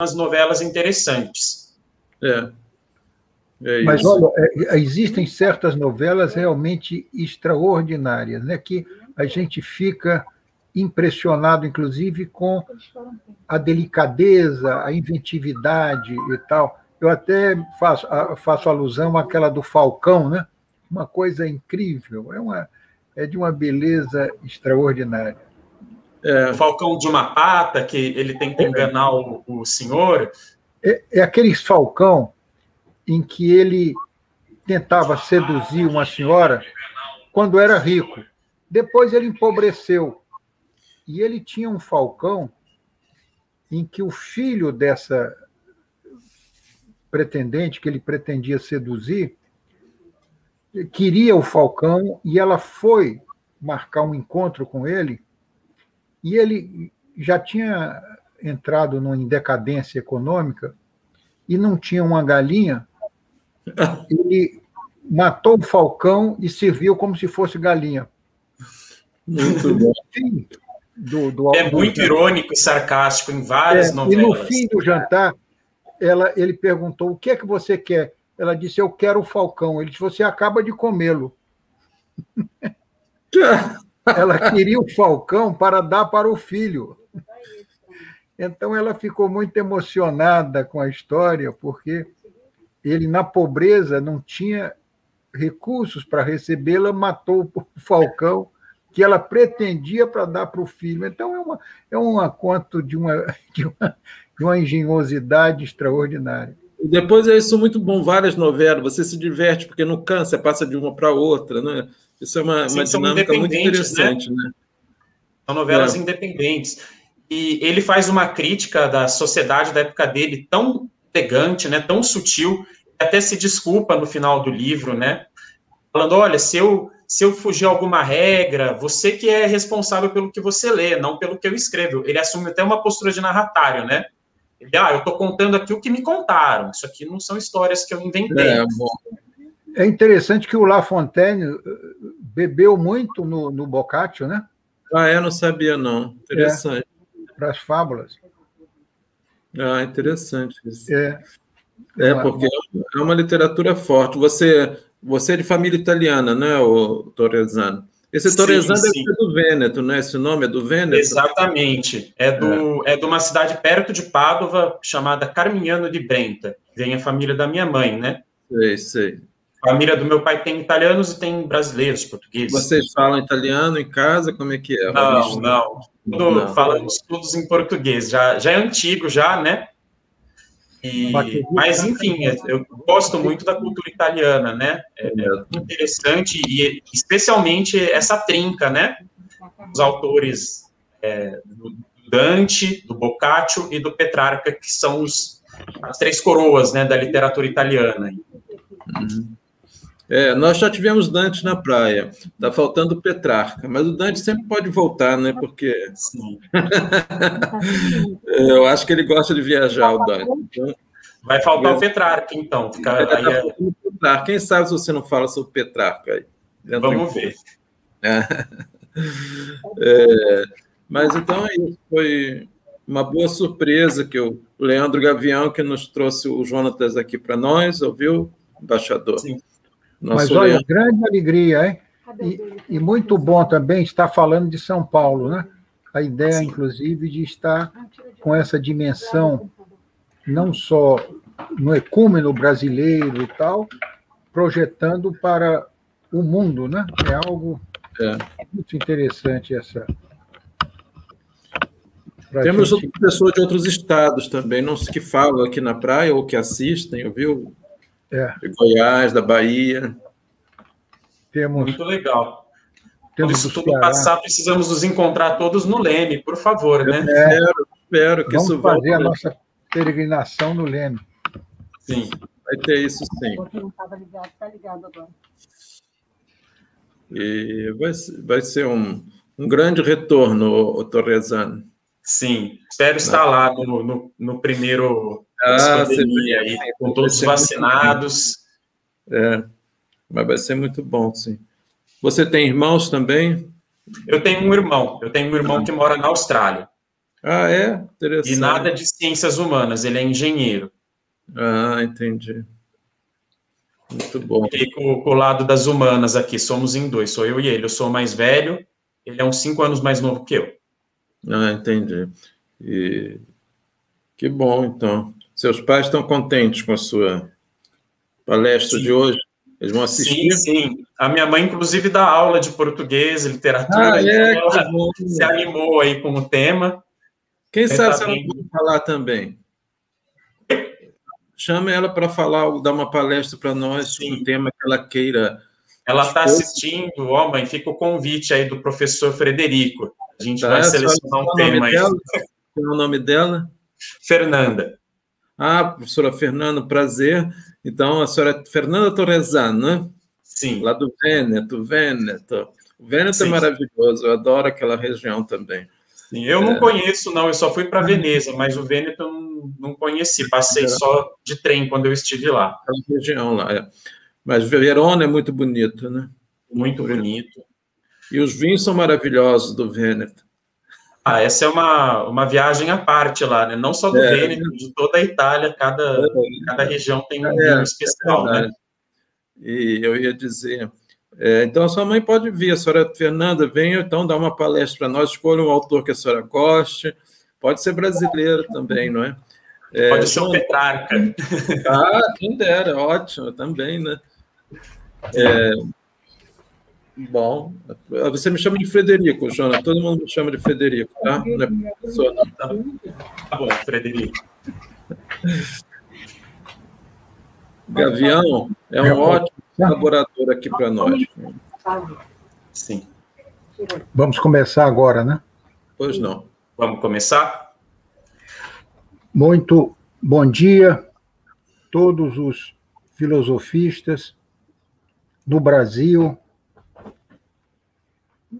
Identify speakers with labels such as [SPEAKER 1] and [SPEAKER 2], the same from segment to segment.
[SPEAKER 1] umas novelas interessantes.
[SPEAKER 2] É.
[SPEAKER 3] é Mas olha, é, existem certas novelas realmente extraordinárias, né? Que a gente fica impressionado, inclusive, com a delicadeza, a inventividade e tal. Eu até faço, faço alusão àquela do Falcão, né? Uma coisa incrível, é, uma, é de uma beleza extraordinária.
[SPEAKER 1] É. Falcão de uma pata, que ele tenta é. enganar o, o senhor.
[SPEAKER 3] É, é aquele Falcão em que ele tentava seduzir uma senhora quando era rico. Depois ele empobreceu. E ele tinha um falcão em que o filho dessa pretendente que ele pretendia seduzir queria o falcão e ela foi marcar um encontro com ele e ele já tinha entrado em decadência econômica e não tinha uma galinha, ele matou o falcão e serviu como se fosse galinha.
[SPEAKER 2] Muito bom.
[SPEAKER 1] Do, do, é muito do... irônico e sarcástico em várias é, novelas.
[SPEAKER 3] E no fim do jantar, ela, ele perguntou: o que é que você quer? Ela disse: eu quero o falcão. Ele disse: você acaba de comê-lo. ela queria o falcão para dar para o filho. Então ela ficou muito emocionada com a história, porque ele, na pobreza, não tinha recursos para recebê-la, matou o falcão que ela pretendia para dar para o filho. Então, é, uma, é um conto de uma, de, uma, de uma engenhosidade extraordinária.
[SPEAKER 2] Depois é isso muito bom, várias novelas, você se diverte, porque não cansa, passa de uma para outra, né? Isso é uma, uma dinâmica muito né? interessante, né? né?
[SPEAKER 1] São novelas é. independentes. E ele faz uma crítica da sociedade da época dele tão elegante, né, tão sutil, até se desculpa no final do livro, né? Falando, olha, se eu se eu fugir alguma regra, você que é responsável pelo que você lê, não pelo que eu escrevo. Ele assume até uma postura de narratário, né? Ele, ah, eu estou contando aqui o que me contaram. Isso aqui não são histórias que eu inventei.
[SPEAKER 3] É, é interessante que o La Fontaine eh, bebeu muito no, no Boccaccio, né?
[SPEAKER 2] Ah, eu não sabia, não. Interessante.
[SPEAKER 3] É, Para as fábulas.
[SPEAKER 2] Ah, interessante isso. É, é porque é uma literatura forte. Você você é de família italiana, né, o Torresano? Esse Torresano ser do Vêneto, né? Esse nome é do Vêneto?
[SPEAKER 1] Exatamente. É, do, é. é de uma cidade perto de Pádua, chamada Carmignano de Brenta. Vem a família da minha mãe, né?
[SPEAKER 2] Sei, sei.
[SPEAKER 1] A família do meu pai tem italianos e tem brasileiros, portugueses.
[SPEAKER 2] Vocês falam italiano em casa? Como é que é?
[SPEAKER 1] Não, não. Tudo, não. Falamos todos em português. Já, já é antigo, já, né? E, mas, enfim, é, eu gosto muito da cultura italiana, né? É, é interessante, e especialmente essa trinca, né? Os autores é, do Dante, do Boccaccio e do Petrarca, que são os, as três coroas né, da literatura italiana.
[SPEAKER 2] Uhum. É, nós já tivemos Dante na praia, está faltando Petrarca, mas o Dante sempre pode voltar, né? Porque eu acho que ele gosta de viajar, o Dante. Então...
[SPEAKER 1] Vai faltar o Petrarca, então. Fica, é, é...
[SPEAKER 2] Petrarca. Quem sabe se você não fala sobre Petrarca aí?
[SPEAKER 1] Vamos ver.
[SPEAKER 2] É, mas então isso foi uma boa surpresa que o Leandro Gavião que nos trouxe o Jonatas aqui para nós, ouviu, embaixador? Sim.
[SPEAKER 3] Nosso Mas olha, Leandro... grande alegria, hein? E, e, muito bom também estar falando de São Paulo, né? A ideia, inclusive, de estar com essa dimensão, não só no ecúmeno brasileiro e tal, projetando para o mundo, né? É algo é. muito interessante essa.
[SPEAKER 2] Temos gente... pessoas de outros estados também, não que falam aqui na praia ou que assistem, viu? É. De Goiás, da Bahia.
[SPEAKER 1] Temos, Muito legal. Temos Quando isso tudo Ceará. passar, precisamos nos encontrar todos no Leme, por favor, né?
[SPEAKER 3] É, espero, espero que Vamos isso fazer a nossa peregrinação no Leme.
[SPEAKER 2] Sim, vai ter isso sim. não estava ligado, está ligado agora. E vai, vai ser um, um grande retorno, o Torresano.
[SPEAKER 1] Sim, espero estar lá no, no, no primeiro ah, pandemia aí, com todos vacinados.
[SPEAKER 2] É, mas vai ser muito bom, sim. Você tem irmãos também?
[SPEAKER 1] Eu tenho um irmão. Eu tenho um irmão que mora na Austrália.
[SPEAKER 2] Ah, é?
[SPEAKER 1] Interessante. E nada de ciências humanas, ele é engenheiro.
[SPEAKER 2] Ah, entendi. Muito bom.
[SPEAKER 1] Fiquei com, com, o lado das humanas aqui, somos em dois, sou eu e ele. Eu sou mais velho, ele é uns cinco anos mais novo que eu.
[SPEAKER 2] Ah, entendi. E... Que bom, então. Seus pais estão contentes com a sua palestra sim. de hoje? Eles vão assistir?
[SPEAKER 1] Sim, sim. A minha mãe, inclusive, dá aula de português, literatura. Ah, é, ela se animou aí com o tema.
[SPEAKER 2] Quem sabe tá se ela pode falar também? Chame ela para falar, dar uma palestra para nós sobre um tema que ela queira.
[SPEAKER 1] Ela está assistindo, ó, mãe, fica o convite aí do professor Frederico. A gente tá, vai selecionar um tema aí.
[SPEAKER 2] Qual é o nome dela?
[SPEAKER 1] Fernanda.
[SPEAKER 2] Ah, professora Fernanda, prazer. Então, a senhora é Fernanda Torresan, né?
[SPEAKER 1] Sim.
[SPEAKER 2] Lá do Vêneto, Vêneto. O Vêneto é Sim. é maravilhoso, eu adoro aquela região também.
[SPEAKER 1] Sim, eu não é... conheço, não, eu só fui para Veneza, mas o Vêneto eu não, não conheci, passei só de trem quando eu estive lá.
[SPEAKER 2] Aquela região lá, é. Mas Verona é muito bonito, né?
[SPEAKER 1] Muito bonito.
[SPEAKER 2] E os vinhos são maravilhosos do Vêneto.
[SPEAKER 1] Ah, essa é uma, uma viagem à parte lá, né? Não só do é, Vêneto, de toda a Itália, cada, é, cada região tem um é, vinho especial, né?
[SPEAKER 2] E eu ia dizer, é, então, a sua mãe pode vir, a senhora Fernanda, venha então dar uma palestra para nós, escolha um autor que a senhora goste, pode ser brasileiro também, não é?
[SPEAKER 1] é pode ser um Petrarca.
[SPEAKER 2] Ah, quem dera, ótimo, também, né? É, bom, você me chama de Frederico, Jonas, todo mundo me chama de Frederico, tá? Não é
[SPEAKER 1] professor, não. Tá, tá bom, Frederico.
[SPEAKER 2] Gavião é um ótimo colaborador aqui para nós.
[SPEAKER 1] Sim.
[SPEAKER 3] Vamos começar agora, né?
[SPEAKER 2] Pois não.
[SPEAKER 1] Vamos começar?
[SPEAKER 3] Muito bom dia, todos os filosofistas no Brasil,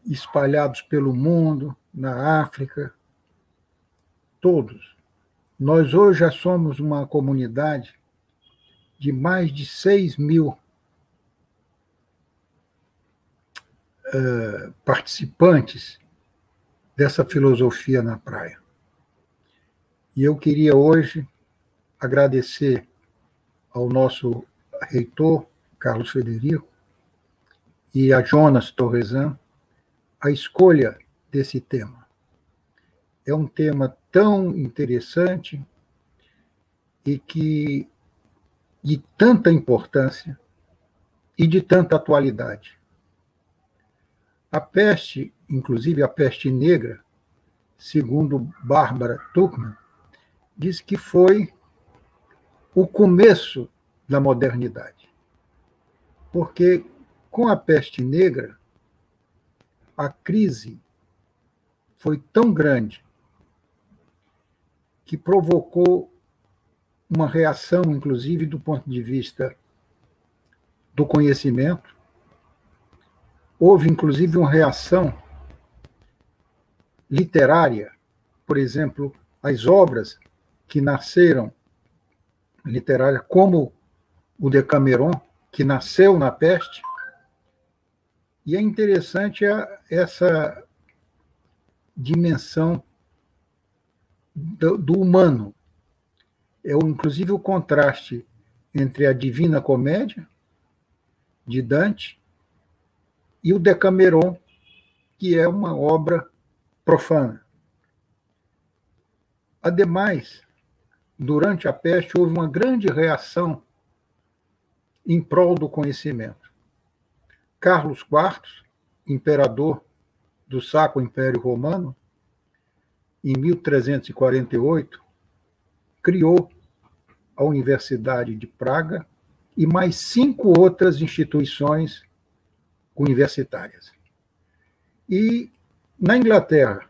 [SPEAKER 3] espalhados pelo mundo, na África, todos. Nós hoje já somos uma comunidade de mais de 6 mil uh, participantes dessa filosofia na praia. E eu queria hoje agradecer ao nosso reitor, Carlos Federico, e a Jonas Torresan, a escolha desse tema. É um tema tão interessante e que de tanta importância e de tanta atualidade. A peste, inclusive a peste negra, segundo Bárbara Tuchman, diz que foi o começo da modernidade. Porque com a peste negra, a crise foi tão grande que provocou uma reação, inclusive, do ponto de vista do conhecimento. Houve, inclusive, uma reação literária, por exemplo, as obras que nasceram literária, como o Decameron, que nasceu na peste. E é interessante essa dimensão do, do humano, é inclusive o contraste entre a Divina Comédia de Dante e o Decameron, que é uma obra profana. Ademais, durante a peste houve uma grande reação em prol do conhecimento. Carlos IV, imperador do Sacro Império Romano, em 1348, criou a Universidade de Praga e mais cinco outras instituições universitárias. E na Inglaterra,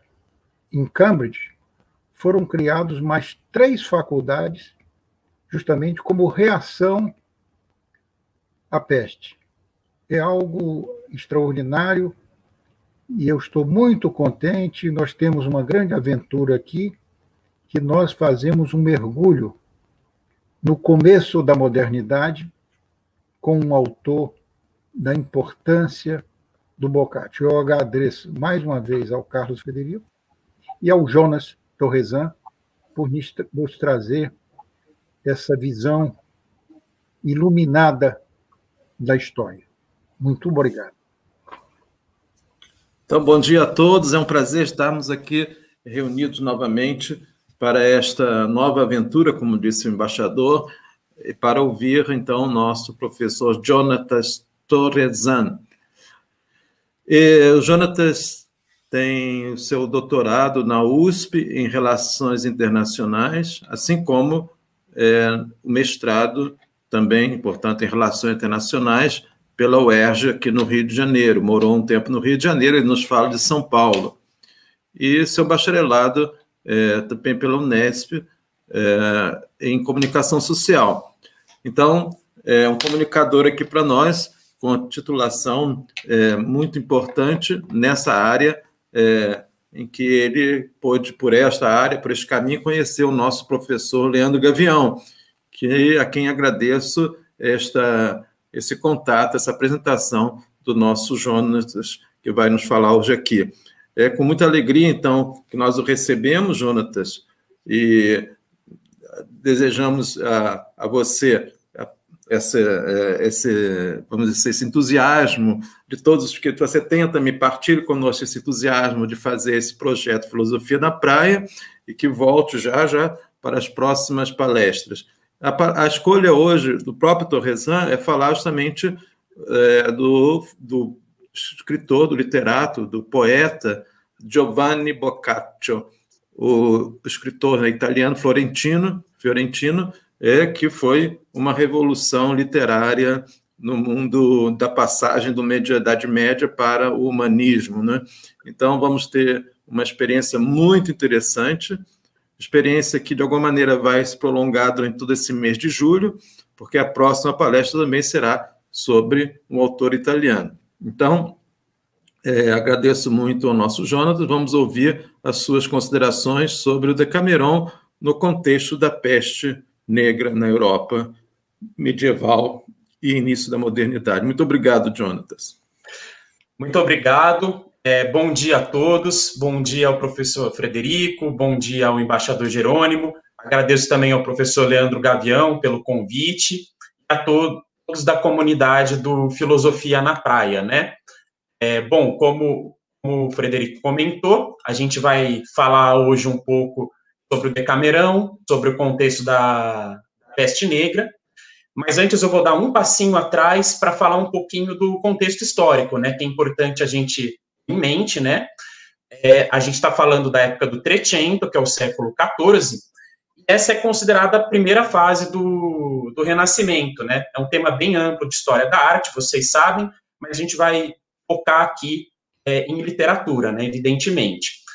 [SPEAKER 3] em Cambridge, foram criados mais três faculdades, justamente como reação à peste. É algo extraordinário e eu estou muito contente. Nós temos uma grande aventura aqui, que nós fazemos um mergulho no começo da modernidade, com um autor da importância do Boccaccio. Eu agradeço mais uma vez ao Carlos Federico e ao Jonas Torresan, por nos trazer essa visão iluminada da história. Muito obrigado.
[SPEAKER 2] Então, bom dia a todos. É um prazer estarmos aqui reunidos novamente para esta nova aventura, como disse o embaixador, e para ouvir, então, nosso professor Jonatas Torrezan. E, o Jonatas tem o seu doutorado na USP em Relações Internacionais, assim como é, o mestrado também, portanto, em Relações Internacionais, pela UERJ, aqui no Rio de Janeiro. Morou um tempo no Rio de Janeiro, ele nos fala de São Paulo. E seu bacharelado é, também pela Unesp, é, em comunicação social. Então, é um comunicador aqui para nós, com titulação é, muito importante nessa área, é, em que ele pôde, por esta área, por este caminho, conhecer o nosso professor Leandro Gavião, que a quem agradeço esta, esse contato, essa apresentação do nosso Jonas, que vai nos falar hoje aqui. É com muita alegria, então, que nós o recebemos, Jonatas, e desejamos a, a você essa, é, esse, vamos dizer, esse entusiasmo de todos os que você tenha também partilhe conosco esse entusiasmo de fazer esse projeto Filosofia na Praia e que volte já já para as próximas palestras. A, a escolha hoje do próprio Torresan é falar justamente é, do, do escritor, do literato, do poeta Giovanni Boccaccio, o escritor italiano florentino, fiorentino, é que foi uma revolução literária no mundo da passagem do meio Idade Média para o humanismo, né? Então vamos ter uma experiência muito interessante, experiência que de alguma maneira vai se prolongar durante todo esse mês de julho, porque a próxima palestra também será sobre um autor italiano. Então, é, agradeço muito ao nosso Jonas. Vamos ouvir as suas considerações sobre o Decameron no contexto da peste negra na Europa medieval e início da modernidade. Muito obrigado, Jonatas.
[SPEAKER 1] Muito obrigado. É, bom dia a todos. Bom dia ao professor Frederico. Bom dia ao embaixador Jerônimo. Agradeço também ao professor Leandro Gavião pelo convite a todos da comunidade do Filosofia na Praia, né? É, bom, como, como o Frederico comentou, a gente vai falar hoje um pouco sobre o Decamerão, sobre o contexto da peste negra, mas antes eu vou dar um passinho atrás para falar um pouquinho do contexto histórico, né, que é importante a gente em mente, né, é, a gente está falando da época do Trecento, que é o século XIV, essa é considerada a primeira fase do, do Renascimento, né, é um tema bem amplo de história da arte, vocês sabem, mas a gente vai focar aqui é, em literatura, né, evidentemente.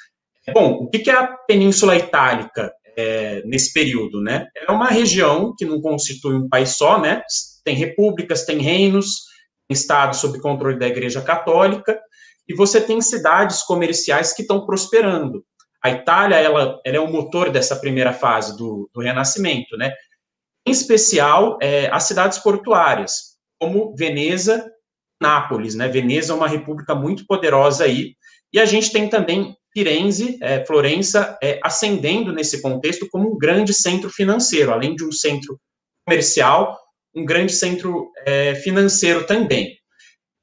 [SPEAKER 1] Bom, o que é a Península Itálica é, nesse período, né? É uma região que não constitui um país só, né? Tem repúblicas, tem reinos, tem estados sob controle da Igreja Católica, e você tem cidades comerciais que estão prosperando. A Itália, ela, ela é o motor dessa primeira fase do, do Renascimento, né? Em especial, é, as cidades portuárias, como Veneza, Nápoles, né? Veneza é uma república muito poderosa aí, e a gente tem também Firenze, é, Florença, é, ascendendo nesse contexto como um grande centro financeiro, além de um centro comercial, um grande centro é, financeiro também.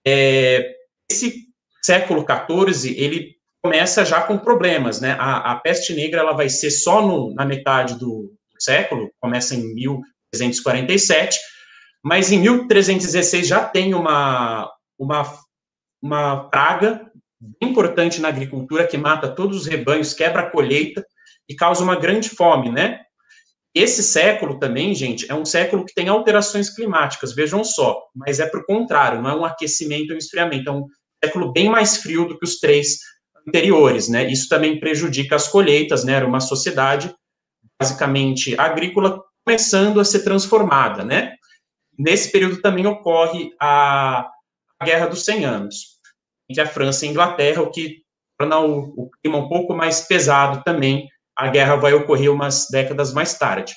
[SPEAKER 1] É, esse século XIV, ele começa já com problemas, né? A, a peste negra, ela vai ser só no, na metade do século, começa em 1347, mas em 1316 já tem uma, uma, uma praga bem importante na agricultura que mata todos os rebanhos, quebra a colheita e causa uma grande fome, né? Esse século também, gente, é um século que tem alterações climáticas, vejam só, mas é para o contrário, não é um aquecimento ou um esfriamento, é um século bem mais frio do que os três anteriores, né? Isso também prejudica as colheitas, né? Era uma sociedade basicamente agrícola começando a ser transformada, né? Nesse período também ocorre a, Guerra dos 100 Anos entre a França e a Inglaterra, o que torna o, o clima um pouco mais pesado também. A guerra vai ocorrer umas décadas mais tarde.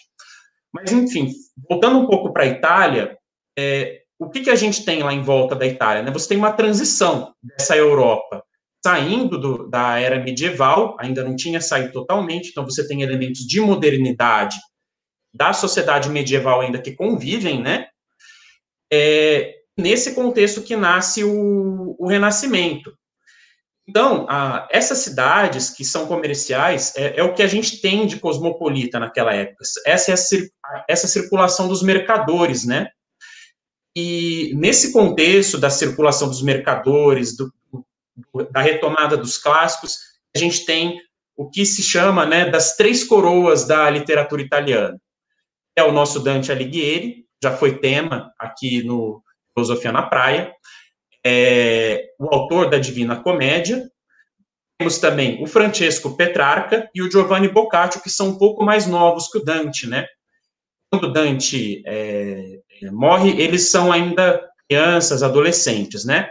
[SPEAKER 1] Mas, enfim, voltando um pouco para a Itália, é, o que, que a gente tem lá em volta da Itália? Né? Você tem uma transição dessa Europa saindo do, da era medieval, ainda não tinha saído totalmente, então você tem elementos de modernidade da sociedade medieval ainda que convivem, né? É, nesse contexto que nasce o, o Renascimento. Então, a, essas cidades que são comerciais é, é, o que a gente tem de cosmopolita naquela época. Essa é a, essa circulação dos mercadores, né? E nesse contexto da circulação dos mercadores, do, da retomada dos clássicos, a gente tem o que se chama né, das três coroas da literatura italiana. É o nosso Dante Alighieri, já foi tema aqui no Filosofia na Praia, é, o autor da Divina Comédia, temos também o Francesco Petrarca e o Giovanni Boccaccio, que são um pouco mais novos que o Dante, né? Quando Dante é, morre, eles são ainda crianças, adolescentes, né?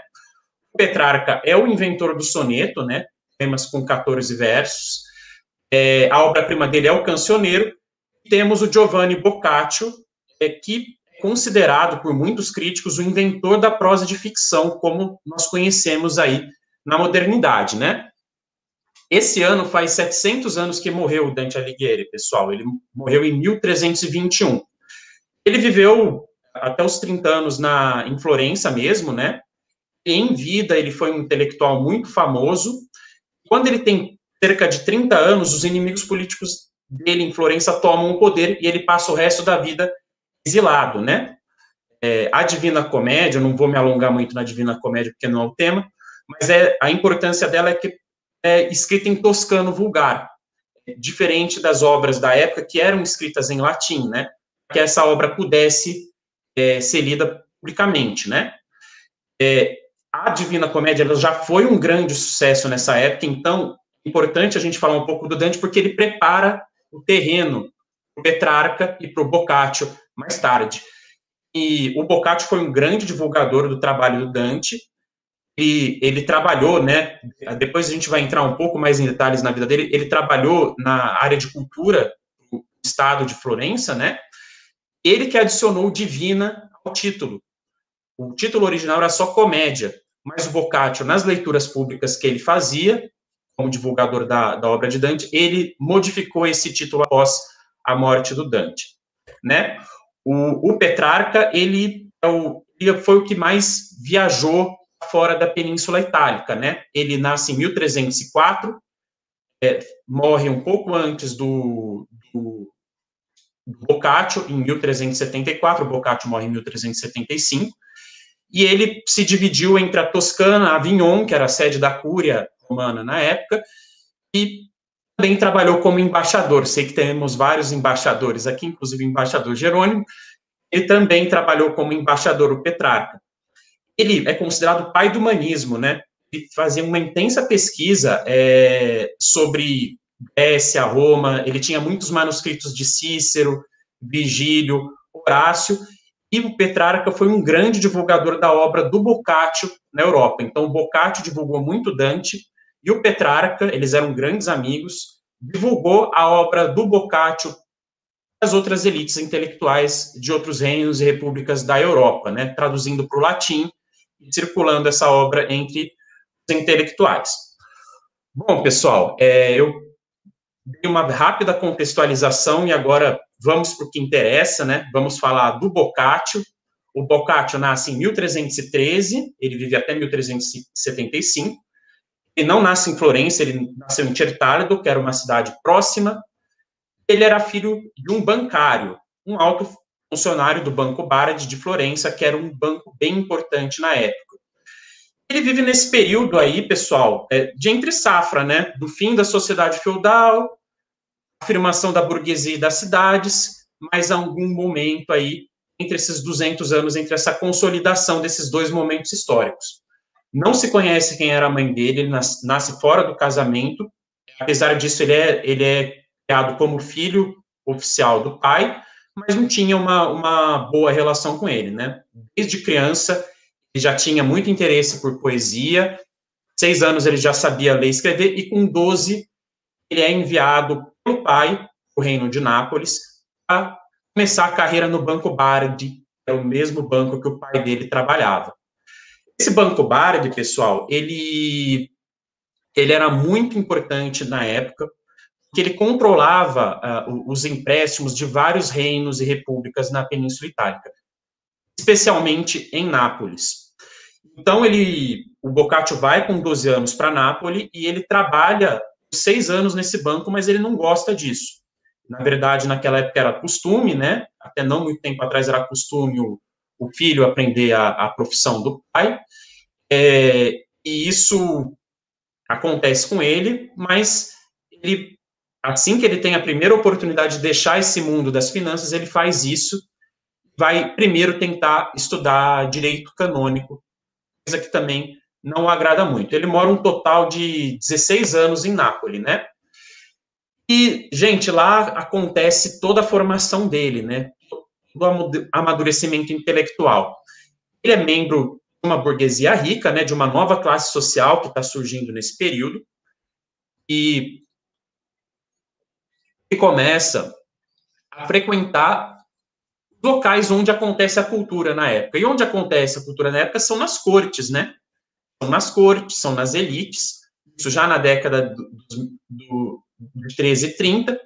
[SPEAKER 1] Petrarca é o inventor do soneto, né? Temas com 14 versos. É, a obra-prima dele é o Cancioneiro. Temos o Giovanni Boccaccio, é, que é considerado por muitos críticos o inventor da prosa de ficção, como nós conhecemos aí na modernidade, né? Esse ano faz 700 anos que morreu Dante Alighieri, pessoal. Ele morreu em 1321. Ele viveu até os 30 anos na, em Florença mesmo, né? em vida ele foi um intelectual muito famoso. Quando ele tem cerca de 30 anos, os inimigos políticos dele em Florença tomam o poder e ele passa o resto da vida exilado, né? É, a Divina Comédia, eu não vou me alongar muito na Divina Comédia porque não é o tema, mas é a importância dela é que é escrita em toscano vulgar, diferente das obras da época que eram escritas em latim, né? Que essa obra pudesse é, ser lida publicamente, né? É, a Divina Comédia ela já foi um grande sucesso nessa época, então é importante a gente falar um pouco do Dante, porque ele prepara o terreno para o Petrarca e para o Boccaccio mais tarde. E o Boccaccio foi um grande divulgador do trabalho do Dante, e ele trabalhou, né, depois a gente vai entrar um pouco mais em detalhes na vida dele, ele trabalhou na área de cultura do estado de Florença, né, ele que adicionou Divina ao título, o título original era só comédia, mas o Boccaccio, nas leituras públicas que ele fazia, como divulgador da, da obra de Dante, ele modificou esse título após a morte do Dante, né? O, o Petrarca, ele, é o, ele foi o que mais viajou fora da Península Itálica, né? Ele nasce em 1304, é, morre um pouco antes do, do, do Boccaccio, em 1374, o Boccaccio morre em 1375, e ele se dividiu entre a Toscana, Avignon, que era a sede da Cúria romana na época, e também trabalhou como embaixador. Sei que temos vários embaixadores aqui, inclusive o embaixador Jerônimo, ele também trabalhou como embaixador, o Petrarca. Ele é considerado pai do humanismo, né? Ele fazia uma intensa pesquisa é, sobre Grécia, Roma, ele tinha muitos manuscritos de Cícero, Vigílio, Horácio, e o Petrarca foi um grande divulgador da obra do Boccaccio na Europa. Então, o Boccaccio divulgou muito Dante, e o Petrarca, eles eram grandes amigos, divulgou a obra do Boccaccio as outras elites intelectuais de outros reinos e repúblicas da Europa, né, traduzindo para o latim e circulando essa obra entre os intelectuais. Bom, pessoal, é, eu dei uma rápida contextualização e agora vamos para o que interessa, né? Vamos falar do Boccaccio. O Boccaccio nasce em 1313, ele vive até 1375. Ele não nasce em Florença, ele nasceu em Certaldo, que era uma cidade próxima. Ele era filho de um bancário, um alto funcionário do Banco Bardi de Florença, que era um banco bem importante na época. Ele vive nesse período aí, pessoal, é, de entre safra, né? Do fim da sociedade feudal, afirmação da burguesia e das cidades, mas algum momento aí entre esses 200 anos, entre essa consolidação desses dois momentos históricos. Não se conhece quem era a mãe dele, ele nasce fora do casamento, apesar disso, ele é, ele é criado como filho oficial do pai, mas não tinha uma, uma boa relação com ele, né? Desde criança, ele já tinha muito interesse por poesia, seis anos ele já sabia ler e escrever, e com 12 ele é enviado pelo pai, o reino de Nápoles, a começar a carreira no Banco Bardi, que é o mesmo banco que o pai dele trabalhava. Esse Banco Bardi, pessoal, ele ele era muito importante na época, porque ele controlava uh, os empréstimos de vários reinos e repúblicas na Península Itálica, especialmente em Nápoles. Então, ele, o Boccaccio vai com 12 anos para Nápoles e ele trabalha seis anos nesse banco, mas ele não gosta disso. Na verdade, naquela época era costume, né? Até não muito tempo atrás era costume o, o filho aprender a, a profissão do pai. É, e isso acontece com ele, mas ele, assim que ele tem a primeira oportunidade de deixar esse mundo das finanças, ele faz isso, vai primeiro tentar estudar direito canônico, coisa que também não agrada muito. Ele mora um total de 16 anos em Nápoles, né? E, gente, lá acontece toda a formação dele, né? Todo amadurecimento intelectual. Ele é membro de uma burguesia rica, né? De uma nova classe social que está surgindo nesse período. E ele começa a frequentar locais onde acontece a cultura na época. E onde acontece a cultura na época são nas cortes, né? São nas cortes, são nas elites. Isso já na década do, do, de 1330.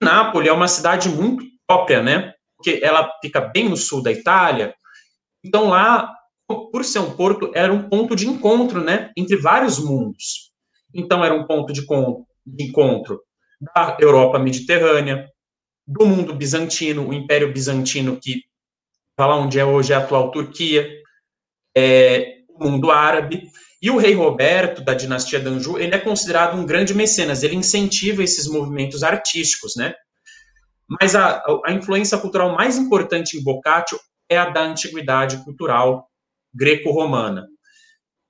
[SPEAKER 1] Nápoles é uma cidade muito própria, né? Porque ela fica bem no sul da Itália. Então lá, por ser um porto, era um ponto de encontro, né, entre vários mundos. Então era um ponto de, de encontro da Europa mediterrânea, do mundo bizantino, o Império Bizantino que está lá onde é hoje a atual Turquia, é, o mundo árabe e o rei Roberto, da dinastia d'Anjou, ele é considerado um grande mecenas, ele incentiva esses movimentos artísticos, né? Mas a, a influência cultural mais importante em Boccaccio é a da antiguidade cultural greco-romana.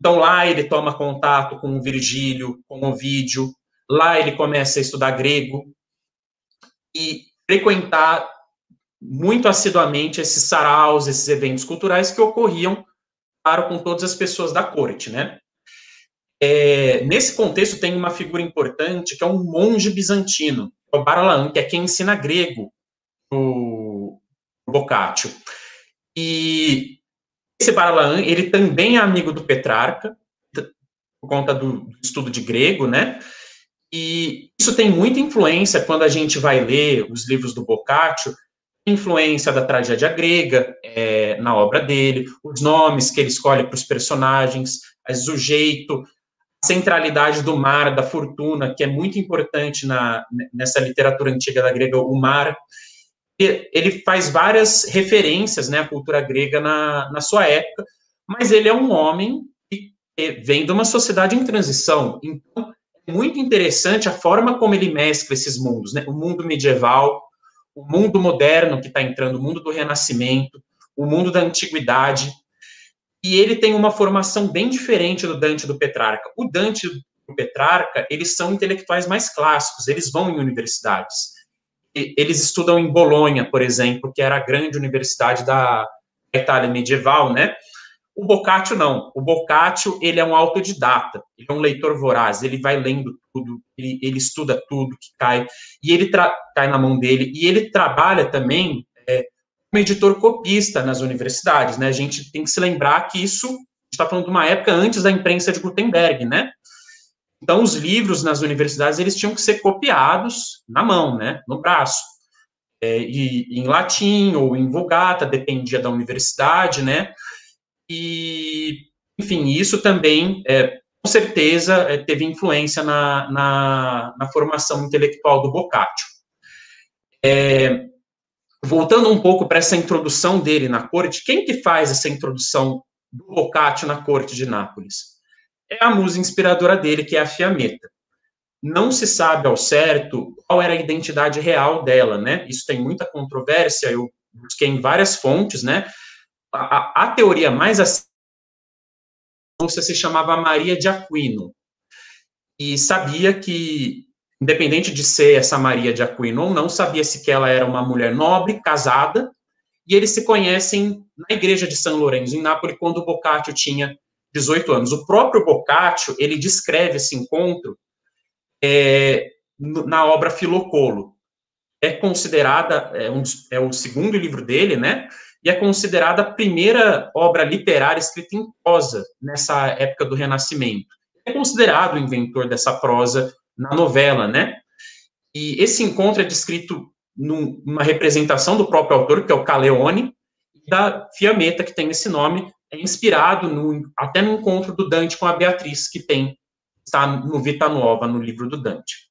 [SPEAKER 1] Então lá ele toma contato com o Virgílio, com o Ovídio, lá ele começa a estudar grego e frequentar muito assiduamente esses saraus, esses eventos culturais que ocorriam, claro, com todas as pessoas da corte, né? É, nesse contexto, tem uma figura importante que é um monge bizantino, é o Baralaan, que é quem ensina grego o Boccaccio. E esse Baralaan, ele também é amigo do Petrarca, por conta do estudo de grego, né? E isso tem muita influência quando a gente vai ler os livros do Boccaccio, influência da tragédia grega é, na obra dele, os nomes que ele escolhe para os personagens, o jeito, centralidade do mar, da fortuna, que é muito importante na, nessa literatura antiga da grega, o mar. Ele faz várias referências né, à cultura grega na, na sua época, mas ele é um homem que vem de uma sociedade em transição. Então, é muito interessante a forma como ele mescla esses mundos, né? o mundo medieval, o mundo moderno que está entrando, o mundo do renascimento, o mundo da antiguidade, e ele tem uma formação bem diferente do Dante do Petrarca. O Dante e o Petrarca, eles são intelectuais mais clássicos, eles vão em universidades. Eles estudam em Bolonha, por exemplo, que era a grande universidade da Itália medieval, né? O Boccaccio não. O Boccaccio, ele é um autodidata, ele é um leitor voraz, ele vai lendo tudo, ele, ele estuda tudo que cai, e ele cai na mão dele, e ele trabalha também é, um editor copista nas universidades, né? A gente tem que se lembrar que isso está falando de uma época antes da imprensa de Gutenberg, né? Então, os livros nas universidades eles tinham que ser copiados na mão, né? No braço, é, e em latim ou em vulgata, dependia da universidade, né? E, enfim, isso também, é, com certeza, é, teve influência na, na, na, formação intelectual do Boccaccio. É, voltando um pouco para essa introdução dele na corte, quem que faz essa introdução do Boccaccio na corte de Nápoles? É a musa inspiradora dele, que é a Fiametta. Não se sabe ao certo qual era a identidade real dela, né? Isso tem muita controvérsia, eu busquei em várias fontes, né? A, a, teoria mais assim se chamava Maria de Aquino, e sabia que independente de ser essa Maria de Aquino ou não, sabia-se que ela era uma mulher nobre, casada, e eles se conhecem na igreja de São Lourenço, em Nápoles, quando o Boccaccio tinha 18 anos. O próprio Boccaccio, ele descreve esse encontro é, na obra Filocolo. É considerada, é, um, é o segundo livro dele, né, e é considerada a primeira obra literária escrita em prosa nessa época do Renascimento. é considerado o inventor dessa prosa na novela, né? E esse encontro é descrito numa representação do próprio autor, que é o Caleone, da Fiametta, que tem esse nome, é inspirado no, até no encontro do Dante com a Beatriz, que tem está no Vita Nova, no livro do Dante.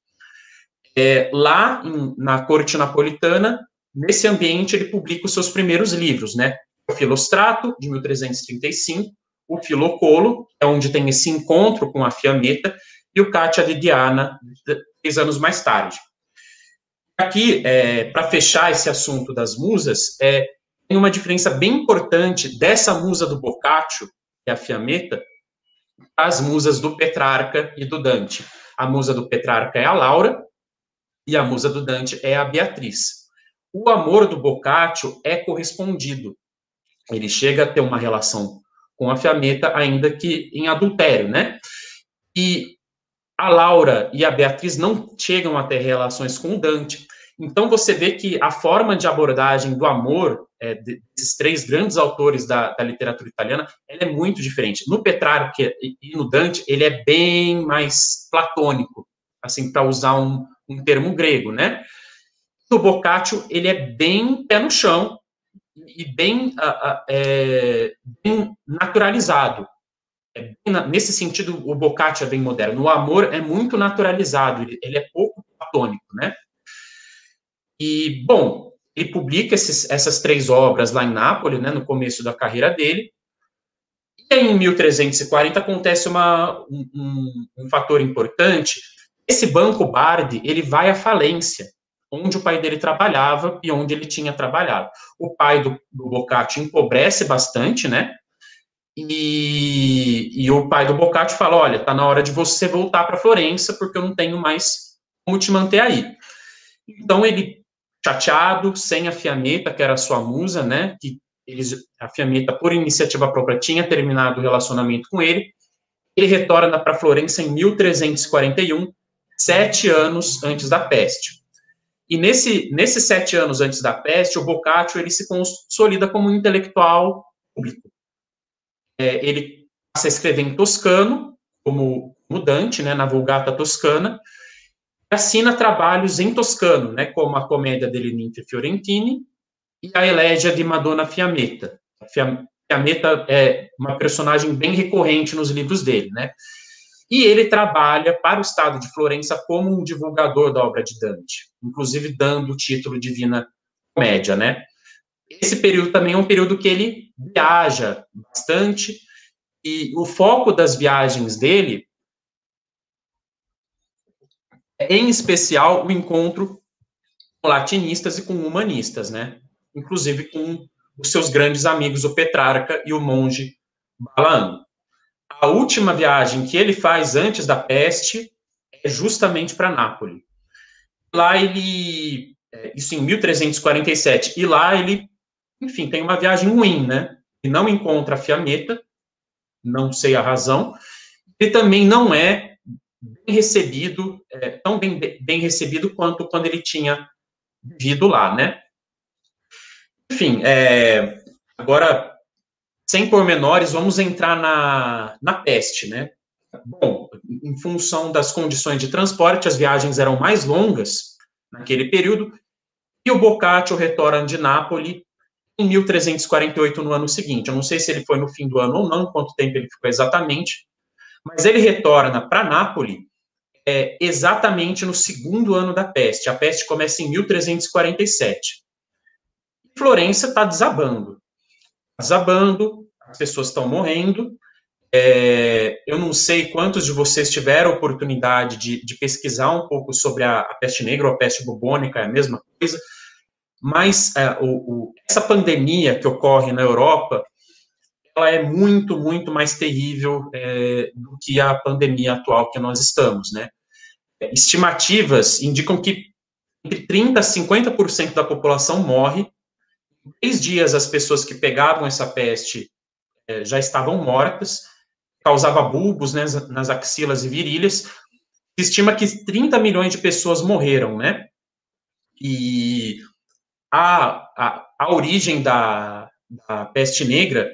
[SPEAKER 1] É, lá em, na corte napolitana, nesse ambiente, ele publica os seus primeiros livros, né? O Filostrato, de 1335, o Filocolo, é onde tem esse encontro com a Fiametta, e o Cátia de Diana, três anos mais tarde. Aqui, é, para fechar esse assunto das musas, é, tem uma diferença bem importante dessa musa do Boccaccio, que é a Fiametta, as musas do Petrarca e do Dante. A musa do Petrarca é a Laura e a musa do Dante é a Beatriz. O amor do Boccaccio é correspondido. Ele chega a ter uma relação com a Fiametta, ainda que em adultério, né? E a Laura e a Beatriz não chegam a ter relações com o Dante. Então você vê que a forma de abordagem do amor é, desses três grandes autores da, da, literatura italiana, é muito diferente. No Petrarca e no Dante, ele é bem mais platônico, assim, para usar um, um, termo grego, né? No Boccaccio, ele é bem pé no chão e bem, uh, uh, é, bem naturalizado. É bem, nesse sentido, o Boccaccio é bem moderno. O amor é muito naturalizado, ele é pouco platônico, né? E, bom, ele publica esses, essas três obras lá em Nápoles, né, no começo da carreira dele. E aí, em 1340, acontece uma, um, um, um fator importante. Esse banco Bardi, ele vai à falência, onde o pai dele trabalhava e onde ele tinha trabalhado. O pai do, do Boccaccio empobrece bastante, né? E, e o pai do Boccaccio fala, olha, tá na hora de você voltar para Florença, porque eu não tenho mais como te manter aí. Então ele chateado, sem a Fiametta, que era sua musa, né? Que eles, a Fiametta, por iniciativa própria, tinha terminado o relacionamento com ele. Ele retorna para Florença em 1341, sete anos antes da peste. E nesse, nesses sete anos antes da peste, o Boccaccio ele se consolida como um intelectual público. É, ele passa a escrever em toscano, como, como Dante, né, na Vulgata Toscana, assina trabalhos em toscano, né, como a comédia dele Ninfe Fiorentini e a Elégia de Madonna Fiametta. Fiametta é uma personagem bem recorrente nos livros dele, né? E ele trabalha para o estado de Florença como um divulgador da obra de Dante, inclusive dando o título Divina Comédia, né? Esse período também é um período que ele viaja bastante e o foco das viagens dele em especial o encontro com latinistas e com humanistas, né? Inclusive com os seus grandes amigos, o Petrarca e o monge Balano. A última viagem que ele faz antes da peste é justamente para Nápoles. Lá ele, é, isso em 1347, e lá ele, enfim, tem uma viagem ruim, né? E não encontra a Fiametta, não sei a razão, e também não é bem recebido, é, tão bem, bem recebido quanto quando ele tinha vivido lá, né? Enfim, é, agora, sem pormenores, vamos entrar na, na peste, né? Bom, em função das condições de transporte, as viagens eram mais longas naquele período, e o Boccaccio retorna de Nápoles em 1348, no ano seguinte. Eu não sei se ele foi no fim do ano ou não, quanto tempo ele ficou exatamente, mas ele retorna para Nápoles é, exatamente no segundo ano da peste. A peste começa em 1347. Florença está desabando. Desabando, as pessoas estão morrendo. É, eu não sei quantos de vocês tiveram a oportunidade de, de pesquisar um pouco sobre a, a, peste negra ou a peste bubônica, é a mesma coisa, mas é, o, o, essa pandemia que ocorre na Europa ela é muito, muito mais terrível é, do que a pandemia atual que nós estamos, né? Estimativas indicam que entre 30% a 50% da população morre. Em três dias, as pessoas que pegavam essa peste é, já estavam mortas, causava bulbos né, nas axilas e virilhas. Se estima que 30 milhões de pessoas morreram, né? E a, a, a origem da, da peste negra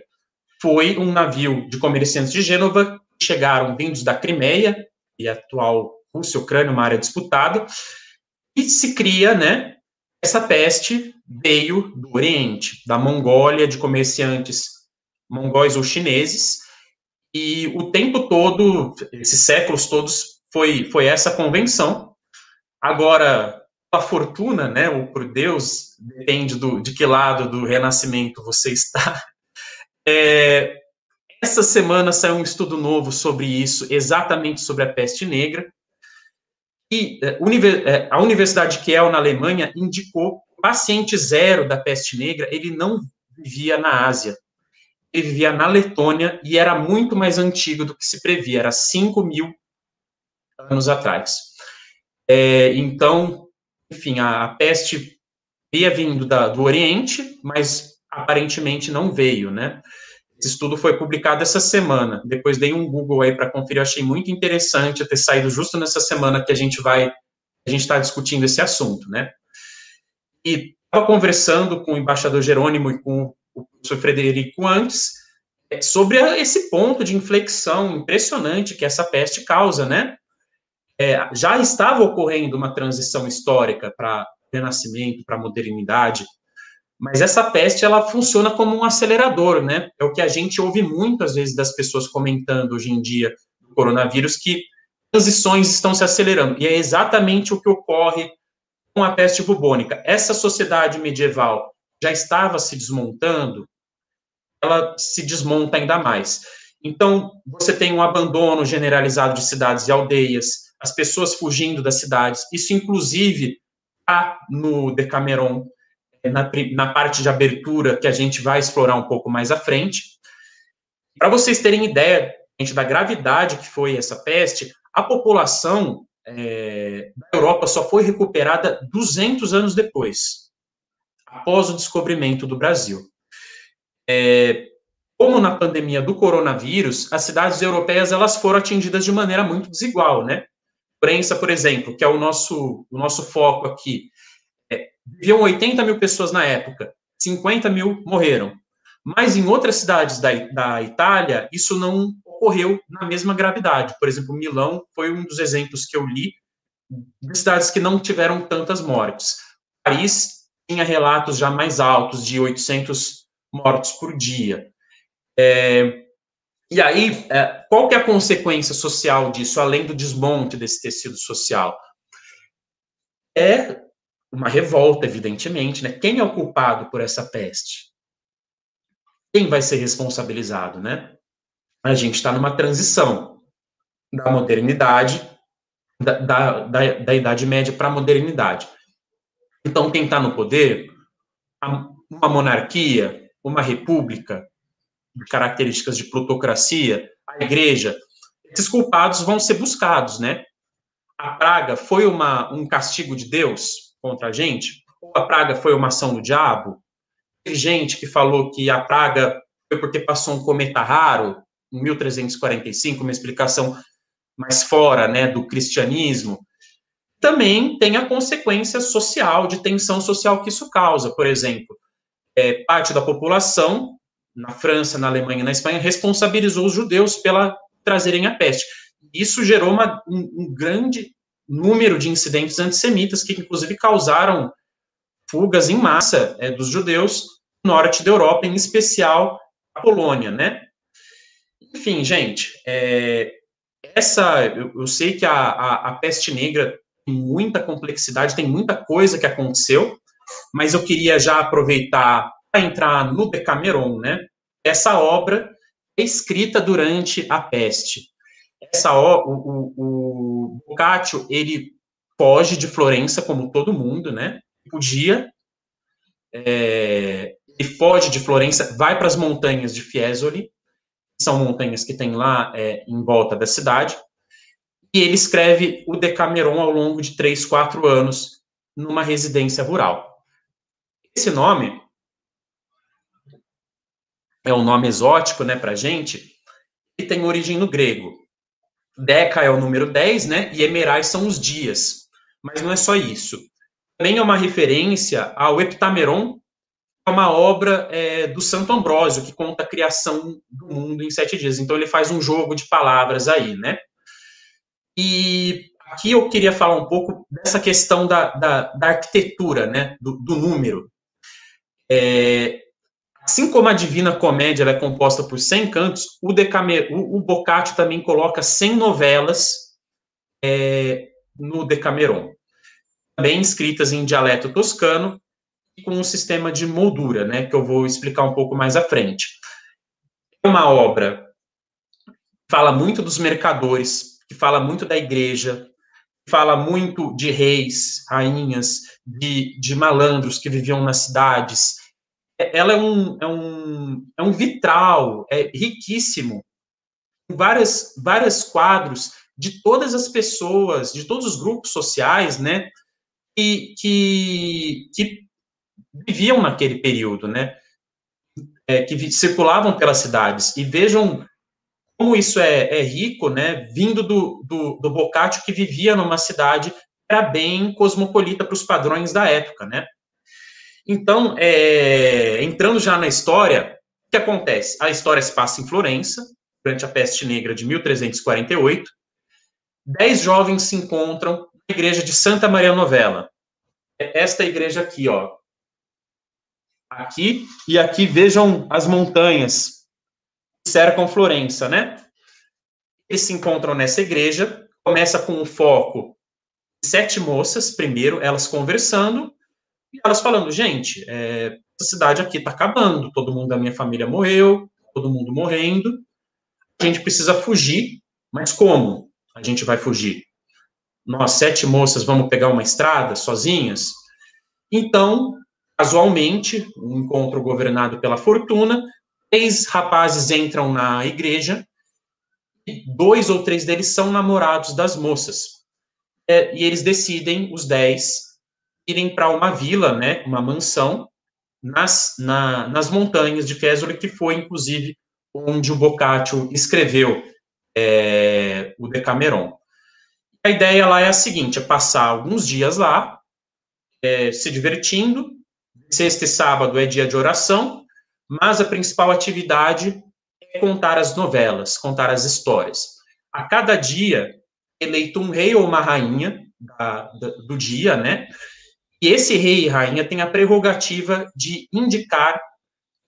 [SPEAKER 1] foi um navio de comerciantes de Gênova chegaram vindos da Crimeia, e atual Rússia, Ucrânia, uma área disputada, e se cria, né, essa peste veio do Oriente, da Mongólia, de comerciantes mongóis ou chineses, e o tempo todo, esses séculos todos, foi, foi essa convenção. Agora, a fortuna, né, ou por Deus, depende do, de que lado do renascimento você está. É, essa semana saiu um estudo novo sobre isso, exatamente sobre a peste negra. E é, é, a Universidade de Kiel, na Alemanha, indicou paciente zero da peste negra, ele não vivia na Ásia. Ele vivia na Letônia e era muito mais antigo do que se previa, era 5 mil anos atrás. É, então, enfim, a, a peste havia vindo da, do Oriente, mas aparentemente não veio, né? Esse estudo foi publicado essa semana. Depois dei um Google aí para conferir. Eu achei muito interessante ter saído justo nessa semana que a gente vai, a gente está discutindo esse assunto, né? E estava conversando com o embaixador Jerônimo e com o professor Frederico antes é, sobre esse ponto de inflexão impressionante que essa peste causa, né? É, já estava ocorrendo uma transição histórica para renascimento, para modernidade, mas essa peste, ela funciona como um acelerador, né? É o que a gente ouve muitas vezes das pessoas comentando hoje em dia do coronavírus, que transições estão se acelerando. E é exatamente o que ocorre com a peste bubônica. Essa sociedade medieval já estava se desmontando, ela se desmonta ainda mais. Então, você tem um abandono generalizado de cidades e aldeias, as pessoas fugindo das cidades. Isso, inclusive, está no Decameron, na, na parte de abertura, que a gente vai explorar um pouco mais à frente. Para vocês terem ideia gente, da gravidade que foi essa peste, a população é, da Europa só foi recuperada 200 anos depois, após o descobrimento do Brasil. É, como na pandemia do coronavírus, as cidades europeias elas foram atingidas de maneira muito desigual, né? Prensa, por exemplo, que é o nosso, o nosso foco aqui, viviam 80 mil pessoas na época, 50 mil morreram. Mas em outras cidades da, da Itália, isso não ocorreu na mesma gravidade. Por exemplo, Milão foi um dos exemplos que eu li de cidades que não tiveram tantas mortes. Paris tinha relatos já mais altos, de 800 mortos por dia. É, e aí, é, qual que é a consequência social disso, além do desmonte desse tecido social? É uma revolta, evidentemente, né? Quem é o culpado por essa peste? Quem vai ser responsabilizado, né? A gente está numa transição da modernidade, da, da, da, da Idade Média para a modernidade. Então, quem está no poder, uma monarquia, uma república, de características de plutocracia, a igreja, esses culpados vão ser buscados, né? A praga foi uma, um castigo de Deus? contra a gente? Ou a praga foi uma ação do diabo? Teve gente que falou que a praga foi porque passou um cometa raro, em 1345, uma explicação mais fora né, do cristianismo. Também tem a consequência social, de tensão social que isso causa. Por exemplo, é, parte da população, na França, na Alemanha, na Espanha, responsabilizou os judeus pela trazerem a peste. Isso gerou uma, um, um grande número de incidentes antissemitas que, inclusive, causaram fugas em massa é, dos judeus no norte da Europa, em especial a Polônia, né? Enfim, gente, é, essa, eu, eu, sei que a, a, a peste negra muita complexidade, tem muita coisa que aconteceu, mas eu queria já aproveitar para entrar no Decameron, né? Essa obra é escrita durante a peste essa o, o, o Boccaccio, ele foge de Florença como todo mundo, né? Podia. É, ele foge de Florença, vai para as montanhas de Fiesole, que são montanhas que tem lá é, em volta da cidade, e ele escreve o Decameron ao longo de três, quatro anos numa residência rural. Esse nome é um nome exótico, né, para gente, e tem origem no grego. Deca é o número 10, né? E Emerais são os dias. Mas não é só isso. Também é uma referência ao Heptameron, é uma obra é, do Santo Ambrósio, que conta a criação do mundo em sete dias. Então, ele faz um jogo de palavras aí, né? E aqui eu queria falar um pouco dessa questão da, da, da arquitetura, né? Do, do número. É, assim como a Divina Comédia é composta por 100 cantos, o, Decamer, o, o Boccaccio também coloca 100 novelas é, no Decameron, também escritas em dialeto toscano e com um sistema de moldura, né, que eu vou explicar um pouco mais à frente. É uma obra que fala muito dos mercadores, que fala muito da igreja, fala muito de reis, rainhas, de, de malandros que viviam nas cidades. É, ela é um, é um, é um vitral, é riquíssimo, com várias, vários quadros de todas as pessoas, de todos os grupos sociais, né, que, que, que viviam naquele período, né, é, que circulavam pelas cidades. E vejam como isso é, é rico, né, vindo do, do, do Boccaccio, que vivia numa cidade era bem cosmopolita para os padrões da época, né. Então, é, entrando já na história, o que acontece? A história se passa em Florença, durante a peste negra de 1348, dez jovens se encontram na igreja de Santa Maria Novella. É esta igreja aqui, ó. Aqui e aqui vejam as montanhas cercam Florença, né? Eles se encontram nessa igreja, começa com o foco de sete moças, primeiro, elas conversando, e elas falando, gente, é, essa cidade aqui tá acabando, todo mundo da minha família morreu, todo mundo morrendo, a gente precisa fugir, mas como? a gente vai fugir. Nós, sete moças, vamos pegar uma estrada sozinhas? Então, casualmente, um encontro governado pela fortuna, três rapazes entram na igreja, e dois ou três deles são namorados das moças. É, e eles decidem, os dez, irem para uma vila, né, uma mansão, nas, na, nas montanhas de Fesole, que foi, inclusive, onde o Boccaccio escreveu é, o Decameron. A ideia lá é a seguinte: é passar alguns dias lá, é, se divertindo. Sexta e sábado é dia de oração, mas a principal atividade é contar as novelas, contar as histórias. A cada dia, eleito um rei ou uma rainha da, da, do dia, né? E esse rei e rainha tem a prerrogativa de indicar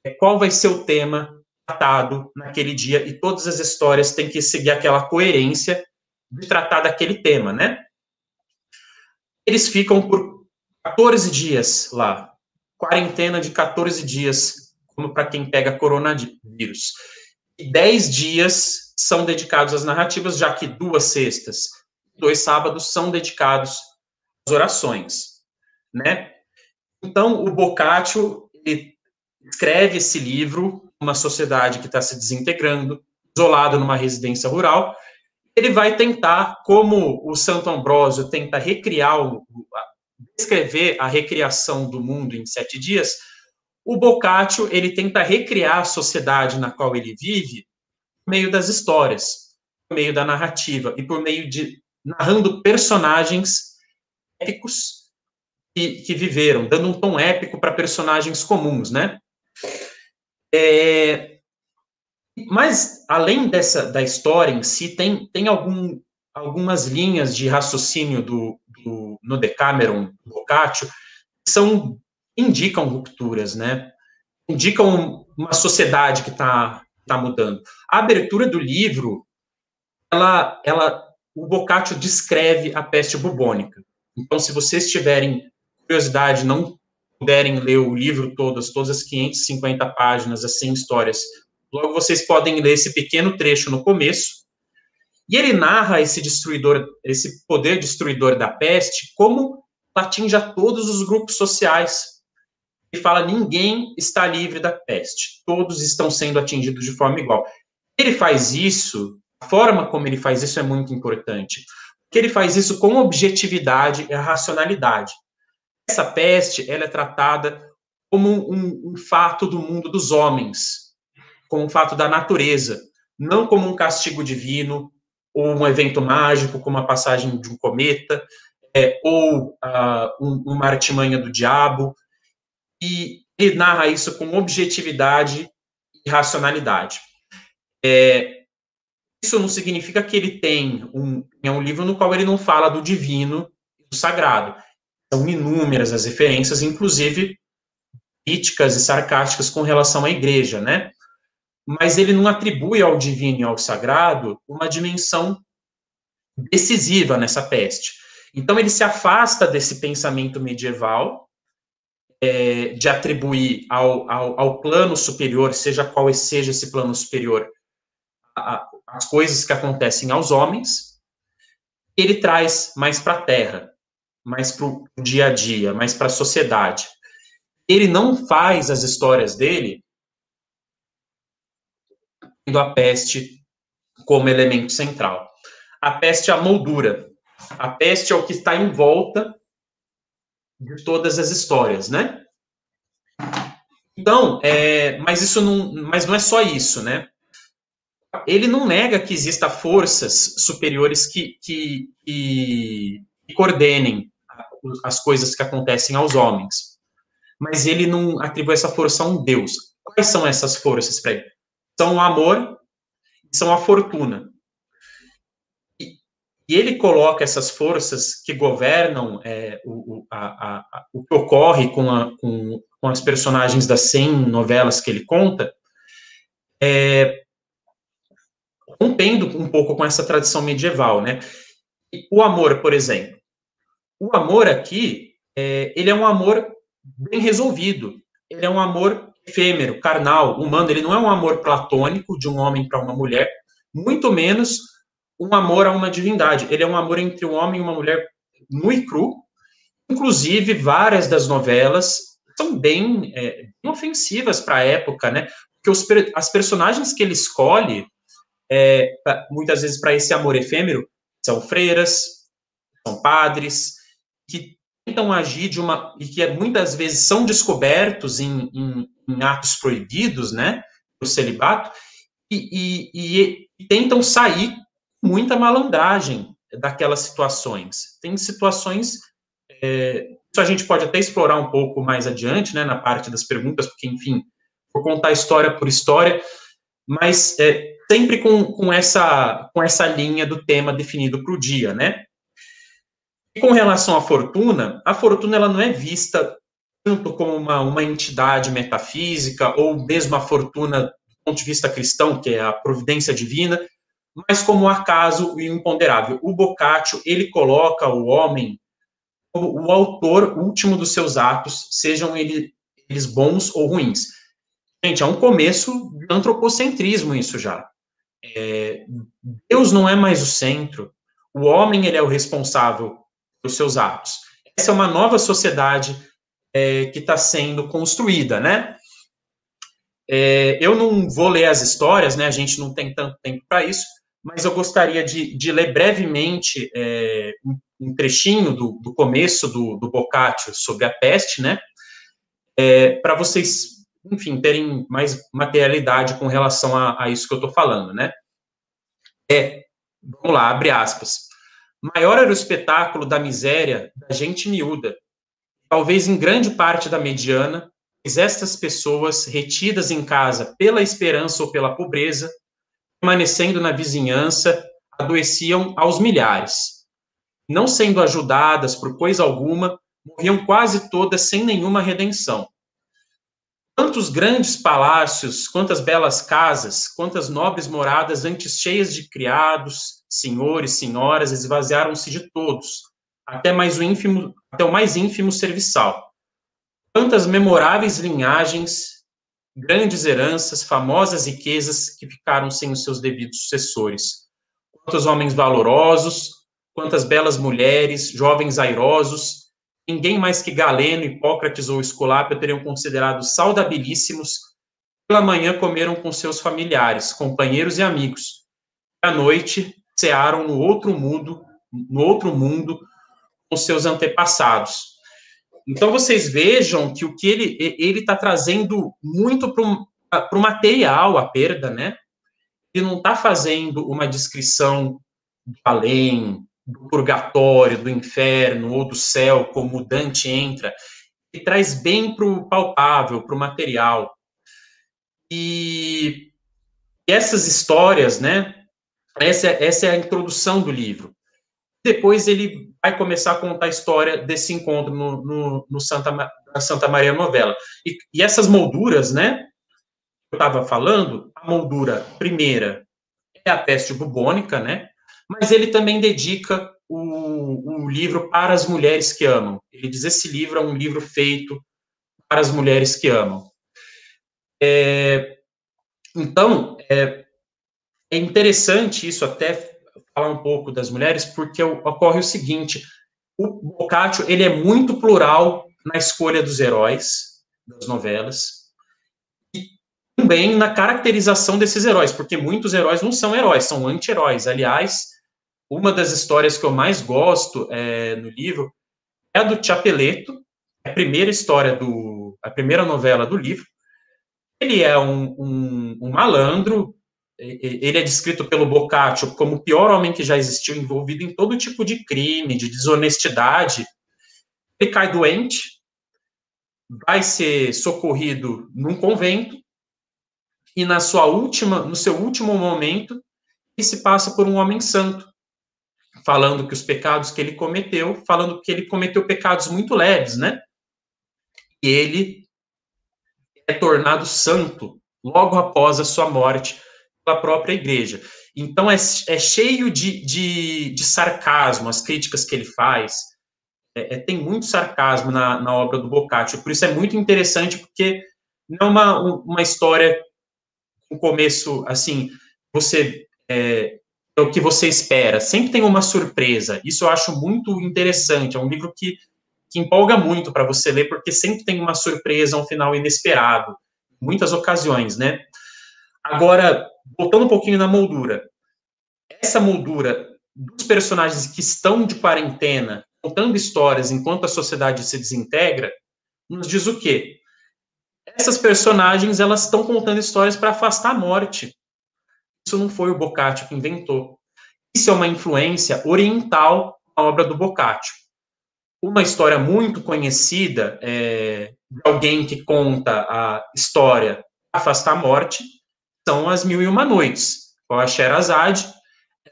[SPEAKER 1] é, qual vai ser o tema tratado naquele dia e todas as histórias têm que seguir aquela coerência de tratar daquele tema, né? Eles ficam por 14 dias lá, quarentena de 14 dias, como para quem pega coronavírus. E 10 dias são dedicados às narrativas, já que duas sextas, dois sábados são dedicados às orações, né? Então, o Boccaccio escreve esse livro uma sociedade que está se desintegrando, isolado numa residência rural, ele vai tentar, como o Santo Ambrósio tenta recriar, descrever a recriação do mundo em sete dias, o Boccaccio ele tenta recriar a sociedade na qual ele vive por meio das histórias, por meio da narrativa e por meio de narrando personagens épicos que, que viveram, dando um tom épico para personagens comuns, né? É, mas, além dessa da história em si, tem, tem algum, algumas linhas de raciocínio do, do, no Decameron, do Boccaccio, que são, indicam rupturas, né? Indicam uma sociedade que está tá mudando. A abertura do livro, ela, ela, o Boccaccio descreve a peste bubônica. Então, se vocês tiverem curiosidade, não puderem ler o livro todas, todas as 550 páginas, as 100 histórias, logo vocês podem ler esse pequeno trecho no começo. E ele narra esse destruidor, esse poder destruidor da peste, como atinge a todos os grupos sociais. Ele fala: ninguém está livre da peste, todos estão sendo atingidos de forma igual. Ele faz isso, a forma como ele faz isso é muito importante, porque ele faz isso com objetividade e racionalidade. Essa peste ela é tratada como um, um fato do mundo dos homens, como um fato da natureza, não como um castigo divino ou um evento mágico, como a passagem de um cometa, é, ou uh, um, uma artimanha do diabo. E narra isso com objetividade e racionalidade. É, isso não significa que ele tem um, é um livro no qual ele não fala do divino e do sagrado. São inúmeras as referências, inclusive críticas e sarcásticas com relação à igreja, né? Mas ele não atribui ao divino e ao sagrado uma dimensão decisiva nessa peste. Então ele se afasta desse pensamento medieval é, de atribuir ao, ao, ao, plano superior, seja qual seja esse plano superior, a, as coisas que acontecem aos homens, ele traz mais para a terra, mais para o dia a dia, mais para a sociedade. Ele não faz as histórias dele tendo a peste como elemento central. A peste é a moldura. A peste é o que está em volta de todas as histórias, né? Então, é, mas isso não, mas não é só isso, né? ele não nega que exista forças superiores que, que, que, que coordenem as coisas que acontecem aos homens. Mas ele não atribui essa força a um Deus. Quais são essas forças para ele? São o amor e são a fortuna. E, ele coloca essas forças que governam é, o, a, a, o que ocorre com, a, com, com, as personagens das 100 novelas que ele conta, é, rompendo um pouco com essa tradição medieval, né? O amor, por exemplo. O amor aqui, é, ele é um amor bem resolvido. Ele é um amor efêmero, carnal, humano. Ele não é um amor platônico de um homem para uma mulher, muito menos um amor a uma divindade. Ele é um amor entre um homem e uma mulher nu e cru. Inclusive, várias das novelas são bem, é, ofensivas para a época, né? Porque os, as personagens que ele escolhe é, muitas vezes para esse amor efêmero, são freiras, são padres, que tentam agir de uma. e que muitas vezes são descobertos em, em, em atos proibidos, né, do celibato, e, e, e, tentam sair muita malandragem daquelas situações. Tem situações. É, isso a gente pode até explorar um pouco mais adiante, né, na parte das perguntas, porque, enfim, vou contar história por história, mas é, sempre com, com, essa, com essa linha do tema definido para o dia, né? E com relação à fortuna, a fortuna ela não é vista tanto como uma, uma entidade metafísica, ou mesmo a fortuna do ponto de vista cristão, que é a providência divina, mas como acaso e imponderável. O Boccaccio, ele coloca o homem como o autor último dos seus atos, sejam eles bons ou ruins. Gente, é um começo de antropocentrismo isso já. É, Deus não é mais o centro, o homem ele é o responsável pelos seus atos. Essa é uma nova sociedade é, que está sendo construída, né? É, eu não vou ler as histórias, né? A gente não tem tanto tempo para isso, mas eu gostaria de, de ler brevemente é, um trechinho do, do começo do, do Boccaccio sobre a peste, né? É, para vocês enfim, terem mais materialidade com relação a, a isso que eu estou falando, né? É, vamos lá, abre aspas. Maior era o espetáculo da miséria da gente miúda, talvez em grande parte da mediana, pois estas pessoas, retidas em casa pela esperança ou pela pobreza, permanecendo na vizinhança, adoeciam aos milhares. Não sendo ajudadas por coisa alguma, morriam quase todas sem nenhuma redenção. Quantos grandes palácios, quantas belas casas, quantas nobres moradas, antes cheias de criados, senhores, senhoras, esvaziaram-se de todos, até mais o ínfimo, até o mais ínfimo serviçal. Quantas memoráveis linhagens, grandes heranças, famosas riquezas que ficaram sem os seus devidos sucessores. Quantos homens valorosos, quantas belas mulheres, jovens airosos, ninguém mais que Galeno, Hipócrates ou Esculápio teriam considerado saudabilíssimos, pela manhã comeram com seus familiares, companheiros e amigos. À noite, cearam no outro mundo, no outro mundo, com seus antepassados. Então vocês vejam que o que ele ele está trazendo muito para o material a perda, né? Ele não está fazendo uma descrição do além, do purgatório, do inferno ou do céu, como Dante entra, ele traz bem para o palpável, para o material. E essas histórias, né? Essa, essa é a introdução do livro. Depois ele vai começar a contar a história desse encontro no, no, no Santa, Santa Maria Novela. E, e essas molduras, né? Eu estava falando, a moldura primeira é a peste bubônica, né? Mas ele também dedica o, o livro para as mulheres que amam. Ele diz esse livro é um livro feito para as mulheres que amam. É, então, é, é interessante isso até falar um pouco das mulheres, porque ocorre o seguinte, o Boccaccio, ele é muito plural na escolha dos heróis das novelas, e também na caracterização desses heróis, porque muitos heróis não são heróis, são anti-heróis. Aliás, uma das histórias que eu mais gosto é, no livro é a do Chapeleto, a primeira história do, a primeira novela do livro, ele é um, um, um malandro, ele é descrito pelo Boccaccio como o pior homem que já existiu, envolvido em todo tipo de crime, de desonestidade. Ele cai doente, vai ser socorrido num convento, e na sua última, no seu último momento, ele se passa por um homem santo, falando que os pecados que ele cometeu, falando que ele cometeu pecados muito leves, né? E ele é tornado santo logo após a sua morte pela própria igreja. Então é, é cheio de, de, de, sarcasmo, as críticas que ele faz. É, é, tem muito sarcasmo na, na obra do Boccaccio, por isso é muito interessante, porque não é uma, uma história com começo, assim, você é, é, o que você espera, sempre tem uma surpresa, isso eu acho muito interessante, é um livro que que empolga muito para você ler, porque sempre tem uma surpresa, um final inesperado, muitas ocasiões, né? Agora, voltando um pouquinho na moldura, essa moldura dos personagens que estão de quarentena, contando histórias enquanto a sociedade se desintegra, nos diz o quê? Essas personagens, elas estão contando histórias para afastar a morte. Isso não foi o Boccaccio que inventou. Isso é uma influência oriental na obra do Boccaccio uma história muito conhecida é, de alguém que conta a história afastar a morte são as Mil e Uma Noites. Com a Sherazade,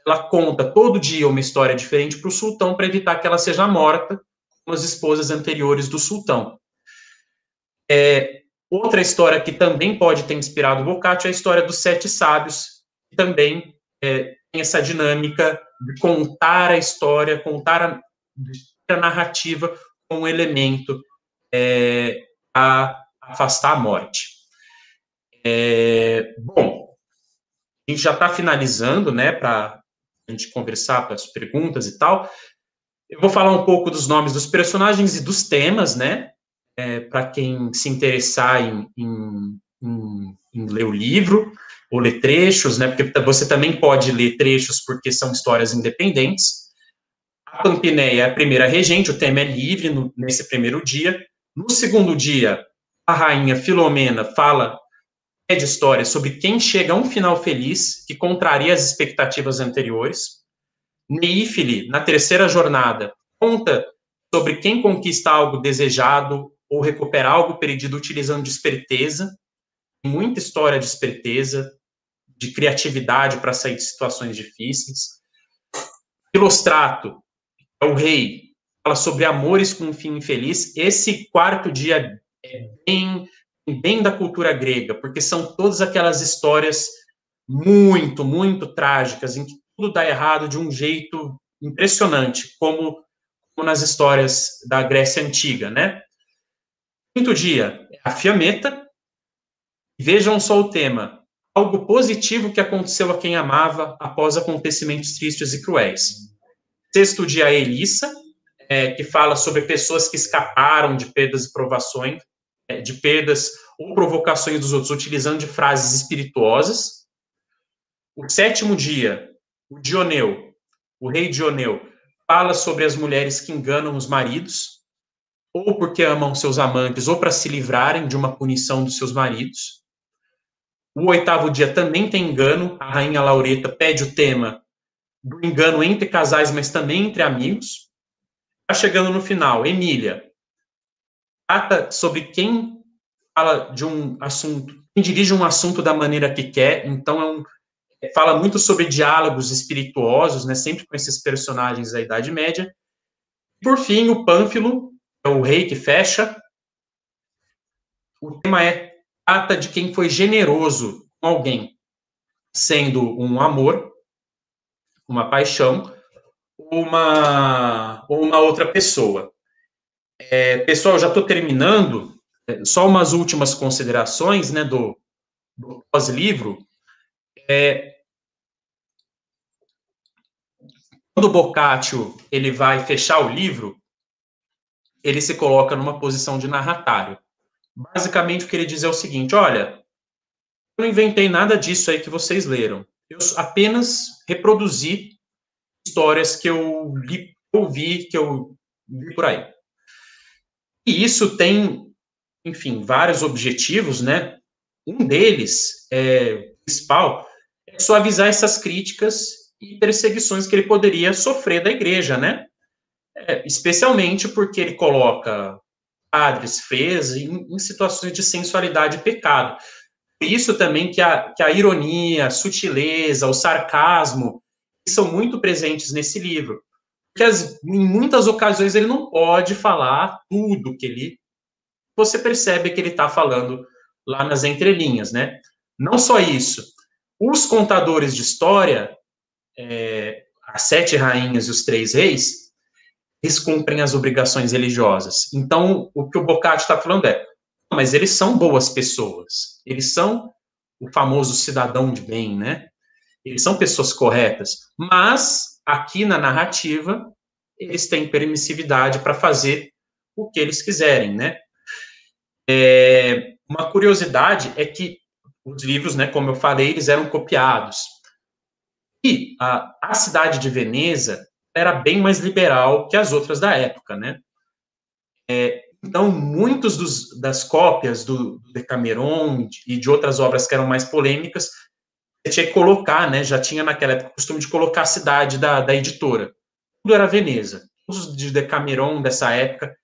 [SPEAKER 1] ela conta todo dia uma história diferente para o sultão para evitar que ela seja morta como as esposas anteriores do sultão. É, outra história que também pode ter inspirado Boccaccio é a história dos Sete Sábios, que também é, tem essa dinâmica de contar a história, contar a, a narrativa como um elemento é, a afastar a morte. É, bom, a gente já está finalizando, né, para a gente conversar para as perguntas e tal. Eu vou falar um pouco dos nomes dos personagens e dos temas, né, é, para quem se interessar em, em, em, em ler o livro ou ler trechos, né, porque você também pode ler trechos porque são histórias independentes. A Pampineia é a primeira regente, o tema é livre no, nesse primeiro dia. No segundo dia, a rainha Filomena fala de história sobre quem chega a um final feliz, que contraria as expectativas anteriores. Neífile, na terceira jornada, conta sobre quem conquista algo desejado ou recupera algo perdido utilizando esperteza. Muita história de esperteza, de criatividade para sair de situações difíceis. Ilustrato, é o rei, fala sobre amores com um fim infeliz. Esse quarto dia é bem, bem da cultura grega, porque são todas aquelas histórias muito, muito trágicas, em que tudo dá errado de um jeito impressionante, como, como nas histórias da Grécia Antiga, né? Quinto dia a Fiameta. Vejam só o tema. Algo positivo que aconteceu a quem amava após acontecimentos tristes e cruéis. Sexto dia, a Elissa, é, que fala sobre pessoas que escaparam de perdas e provações, de perdas ou provocações dos outros, utilizando de frases espirituosas. O sétimo dia, o Dioneu, o rei Dioneu, fala sobre as mulheres que enganam os maridos, ou porque amam seus amantes, ou para se livrarem de uma punição dos seus maridos. O oitavo dia também tem engano, a rainha Laureta pede o tema do engano entre casais, mas também entre amigos. Está chegando no final, Emília. Trata sobre quem fala de um assunto, quem dirige um assunto da maneira que quer, então é um, fala muito sobre diálogos espirituosos, né, sempre com esses personagens da Idade Média. Por fim, o Pânfilo, é o rei que fecha. O tema é trata de quem foi generoso com alguém, sendo um amor, uma paixão, uma, ou uma outra pessoa. É, pessoal, já estou terminando. É, só umas últimas considerações né, do, do pós-livro. É, quando o Boccaccio ele vai fechar o livro, ele se coloca numa posição de narratário. Basicamente, o que ele diz é o seguinte: olha, eu não inventei nada disso aí que vocês leram. Eu apenas reproduzi histórias que eu li, ouvi, que eu vi por aí. E isso tem, enfim, vários objetivos, né? Um deles, é, principal, é suavizar essas críticas e perseguições que ele poderia sofrer da igreja, né? É, especialmente porque ele coloca padres, freiras em, em, situações de sensualidade e pecado. Isso também que a, que a ironia, a sutileza, o sarcasmo são muito presentes nesse livro que as, em muitas ocasiões ele não pode falar tudo que ele. Você percebe que ele está falando lá nas entrelinhas, né? Não só isso. Os contadores de história, é, as sete rainhas e os três reis, eles cumprem as obrigações religiosas. Então, o que o Boccaccio está falando é, mas eles são boas pessoas. Eles são o famoso cidadão de bem, né? Eles são pessoas corretas. Mas Aqui na narrativa, eles têm permissividade para fazer o que eles quiserem, né? É, uma curiosidade é que os livros, né, como eu falei, eles eram copiados. E a, a cidade de Veneza era bem mais liberal que as outras da época, né? É, então, muitos das cópias do Decameron e de outras obras que eram mais polêmicas tinha que colocar, né? Já tinha naquela época o costume de colocar a cidade da, da editora. Tudo era Veneza. Todos de Decameron dessa época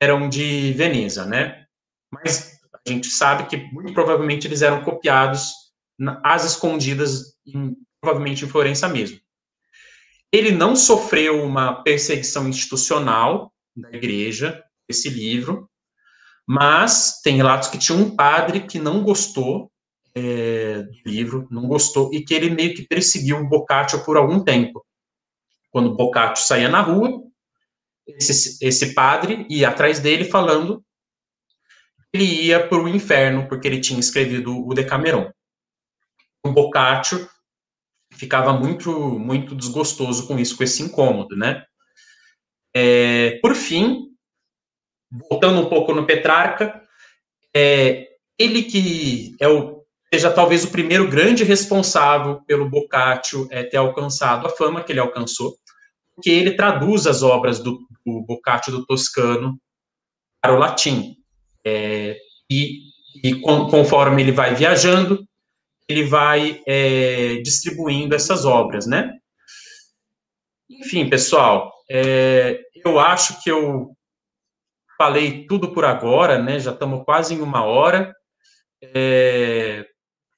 [SPEAKER 1] eram de Veneza, né? Mas a gente sabe que muito provavelmente eles eram copiados às escondidas, em, provavelmente em Florença mesmo. Ele não sofreu uma perseguição institucional da igreja, esse livro, mas tem relatos que tinha um padre que não gostou é, do livro, não gostou, e que ele meio que perseguiu o Boccaccio por algum tempo. Quando o Boccaccio saía na rua, esse, esse padre ia atrás dele falando que ele ia para o inferno, porque ele tinha escrevido o Decameron. O Boccaccio ficava muito, muito desgostoso com isso, com esse incômodo, né? É, por fim, voltando um pouco no Petrarca, é, ele que é o seja talvez o primeiro grande responsável pelo Boccaccio é, ter alcançado a fama que ele alcançou, porque ele traduz as obras do, do Boccaccio do Toscano para o latim. É, e, e com, conforme ele vai viajando, ele vai é, distribuindo essas obras, né? Enfim, pessoal, é, eu acho que eu falei tudo por agora, né? Já estamos quase em uma hora. É,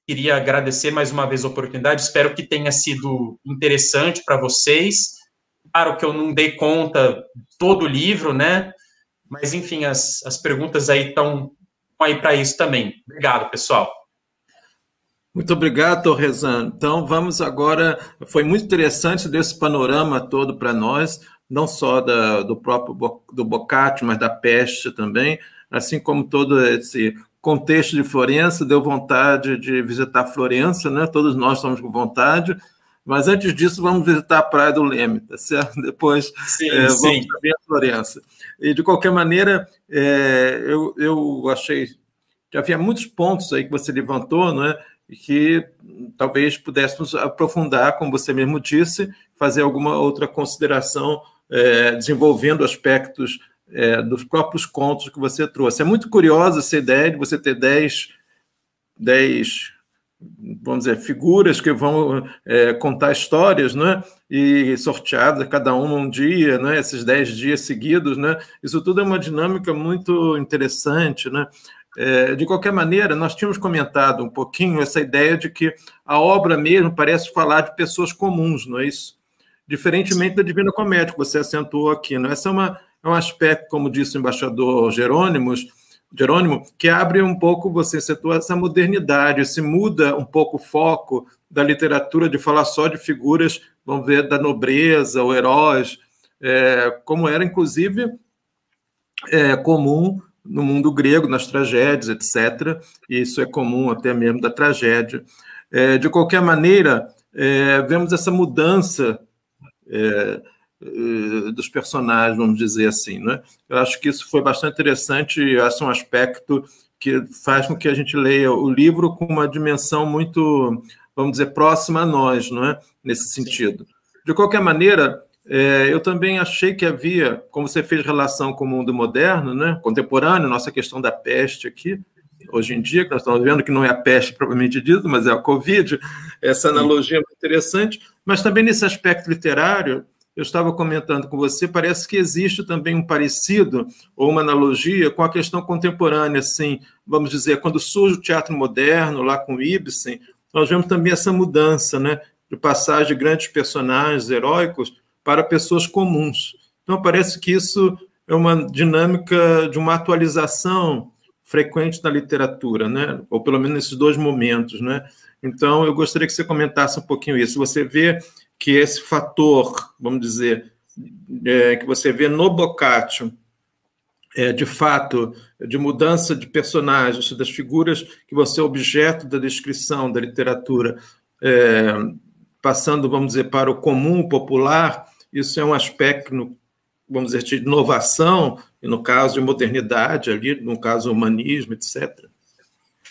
[SPEAKER 1] Queria agradecer mais uma vez a oportunidade, espero que tenha sido interessante para vocês. Claro que eu não dei conta todo o livro, né? Mas, enfim, as, as perguntas aí estão aí para isso também. Obrigado, pessoal.
[SPEAKER 2] Muito obrigado, Torrezano. Então, vamos agora. Foi muito interessante desse panorama todo para nós, não só da, do próprio do Boccaccio, mas da peste também, assim como todo esse contexto de Florença, deu vontade de visitar Florença, né? Todos nós estamos com vontade. Mas antes disso, vamos visitar a Praia do Leme, tá certo? Depois sim, é, vamos sim. ver a Florença. E, de qualquer maneira, é, eu, eu achei que havia muitos pontos aí que você levantou, não é? E que talvez pudéssemos aprofundar, como você mesmo disse, fazer alguma outra consideração, é, desenvolvendo aspectos é, dos próprios contos que você trouxe. É muito curiosa essa ideia de você ter dez, dez vamos dizer, figuras que vão é, contar histórias, né? E sorteadas cada uma um dia, né? Esses dez dias seguidos, né? Isso tudo é uma dinâmica muito interessante, né? É, de qualquer maneira, nós tínhamos comentado um pouquinho essa ideia de que a obra mesmo parece falar de pessoas comuns, não é isso? Diferentemente da Divina Comédia, que você acentuou aqui. Não? Essa é, uma, é um aspecto, como disse o embaixador Jerônimos, Jerônimo, que abre um pouco, você setou essa modernidade, se muda um pouco o foco da literatura de falar só de figuras, vamos ver, da nobreza ou heróis, é, como era, inclusive, é, comum no mundo grego, nas tragédias, etc. E isso é comum até mesmo da tragédia. É, de qualquer maneira, é, vemos essa mudança é, dos personagens, vamos dizer assim. Né? Eu acho que isso foi bastante interessante, e esse é um aspecto que faz com que a gente leia o livro com uma dimensão muito, vamos dizer, próxima a nós, não é? nesse sentido. De qualquer maneira, é, eu também achei que havia, como você fez relação com o mundo moderno, né, contemporâneo, nossa questão da peste aqui, hoje em dia, que nós estamos vendo que não é a peste propriamente dita, mas é a Covid, essa analogia é muito interessante, mas também nesse aspecto literário, eu estava comentando com você, parece que existe também um parecido ou uma analogia com a questão contemporânea, assim, vamos dizer, quando surge o teatro moderno, lá com Ibsen, nós vemos também essa mudança, né, de passagem de grandes personagens heróicos para pessoas comuns. Então, parece que isso é uma dinâmica de uma atualização frequente da literatura, né? ou pelo menos nesses dois momentos. Né? Então, eu gostaria que você comentasse um pouquinho isso. Você vê que esse fator, vamos dizer, é, que você vê no Boccaccio, é, de fato, de mudança de personagens, das figuras que vão ser objeto da descrição da literatura, é, passando, vamos dizer, para o comum popular, isso é um aspecto, vamos dizer, de inovação, e no caso de modernidade, ali, no caso humanismo, etc.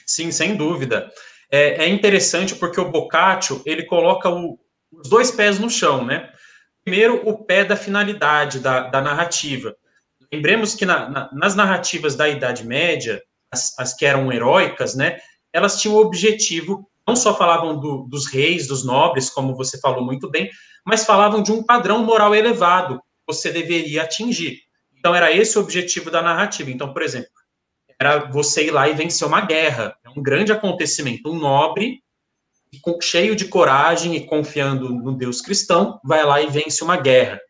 [SPEAKER 1] Sim, sem dúvida. É, é interessante porque o Boccaccio, ele coloca o, os dois pés no chão, né? Primeiro, o pé da finalidade da, da narrativa. Lembremos que na, na, nas narrativas da Idade Média, as, as, que eram heróicas, né? Elas tinham o objetivo, não só falavam do, dos reis, dos nobres, como você falou muito bem, mas falavam de um padrão moral elevado que você deveria atingir. Então, era esse o objetivo da narrativa. Então, por exemplo, era você ir lá e vencer uma guerra. É um grande acontecimento. Um nobre cheio de coragem e confiando no Deus cristão, vai lá e vence uma guerra.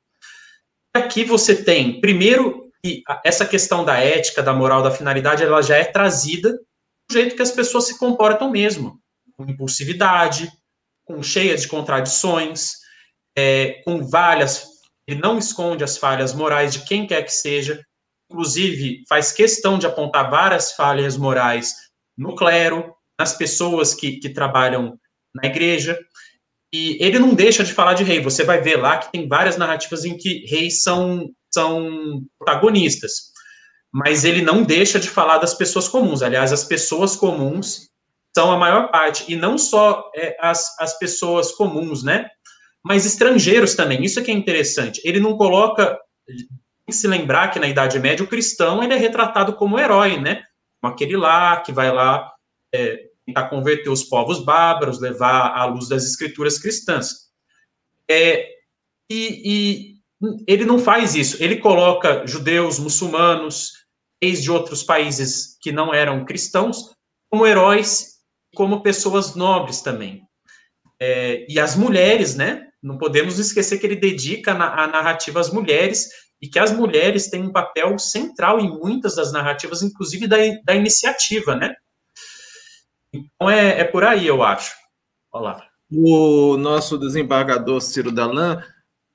[SPEAKER 1] Aqui você tem, primeiro, que essa questão da ética, da moral, da finalidade, ela já é trazida do jeito que as pessoas se comportam mesmo, com impulsividade, com cheia de contradições, é, com várias, ele não esconde as falhas morais de quem quer que seja, inclusive faz questão de apontar várias falhas morais no clero, nas pessoas que, que trabalham na igreja. E ele não deixa de falar de rei. Você vai ver lá que tem várias narrativas em que reis são, são protagonistas. Mas ele não deixa de falar das pessoas comuns. Aliás, as pessoas comuns são a maior parte. E não só é, as, as pessoas comuns, né? Mas estrangeiros também. Isso é que é interessante. Ele não coloca. Tem que se lembrar que na Idade Média o cristão ele é retratado como herói, né? Como aquele lá que vai lá é, tentar converter os povos bárbaros, levar à luz das escrituras cristãs. É, e, e ele não faz isso. Ele coloca judeus, muçulmanos, reis de outros países que não eram cristãos, como heróis, como pessoas nobres também. É, e as mulheres, né? Não podemos esquecer que ele dedica a narrativa às mulheres e que as mulheres têm um papel central em muitas das narrativas, inclusive da, da iniciativa, né? Então é, é por aí, eu acho. Olá.
[SPEAKER 2] O nosso desembargador Ciro Dalan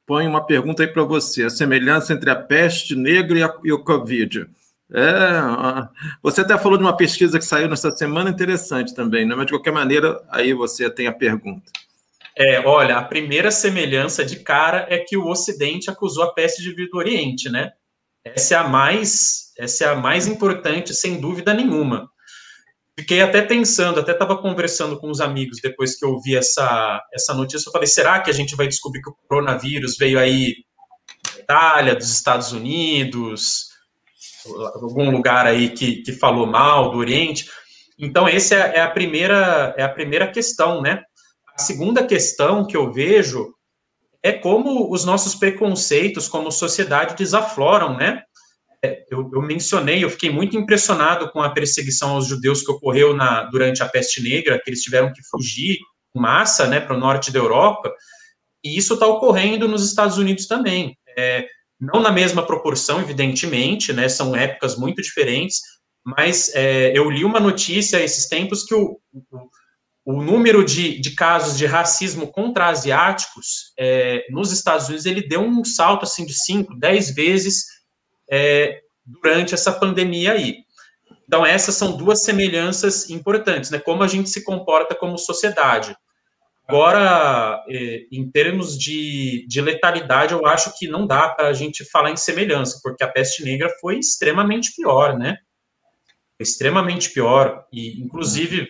[SPEAKER 2] põe uma pergunta aí para você: a semelhança entre a peste negra e, a, e o Covid. É, você até falou de uma pesquisa que saiu nessa semana interessante também, né? mas de qualquer maneira, aí você tem a pergunta.
[SPEAKER 1] É, olha, a primeira semelhança de cara é que o Ocidente acusou a peste de vir do Oriente, né? Essa é a mais, essa é a mais importante, sem dúvida nenhuma fiquei até pensando, até estava conversando com os amigos depois que eu vi essa, essa notícia. Eu falei, será que a gente vai descobrir que o coronavírus veio aí da Itália, dos Estados Unidos, algum lugar aí que, que falou mal do Oriente? Então, essa é, é a primeira é a primeira questão, né? A segunda questão que eu vejo é como os nossos preconceitos como sociedade desafloram, né? É, eu, eu, mencionei, eu fiquei muito impressionado com a perseguição aos judeus que ocorreu na, durante a peste negra, que eles tiveram que fugir em massa né, para o norte da Europa, e isso está ocorrendo nos Estados Unidos também. É, não na mesma proporção, evidentemente, né, são épocas muito diferentes, mas é, eu li uma notícia esses tempos que o, o, o número de, de, casos de racismo contra asiáticos é, nos Estados Unidos ele deu um salto assim de 5, 10 vezes é, durante essa pandemia aí. Então, essas são duas semelhanças importantes, né? Como a gente se comporta como sociedade. Agora, é, em termos de, de letalidade, eu acho que não dá para a gente falar em semelhança, porque a peste negra foi extremamente pior, né? Extremamente pior, e inclusive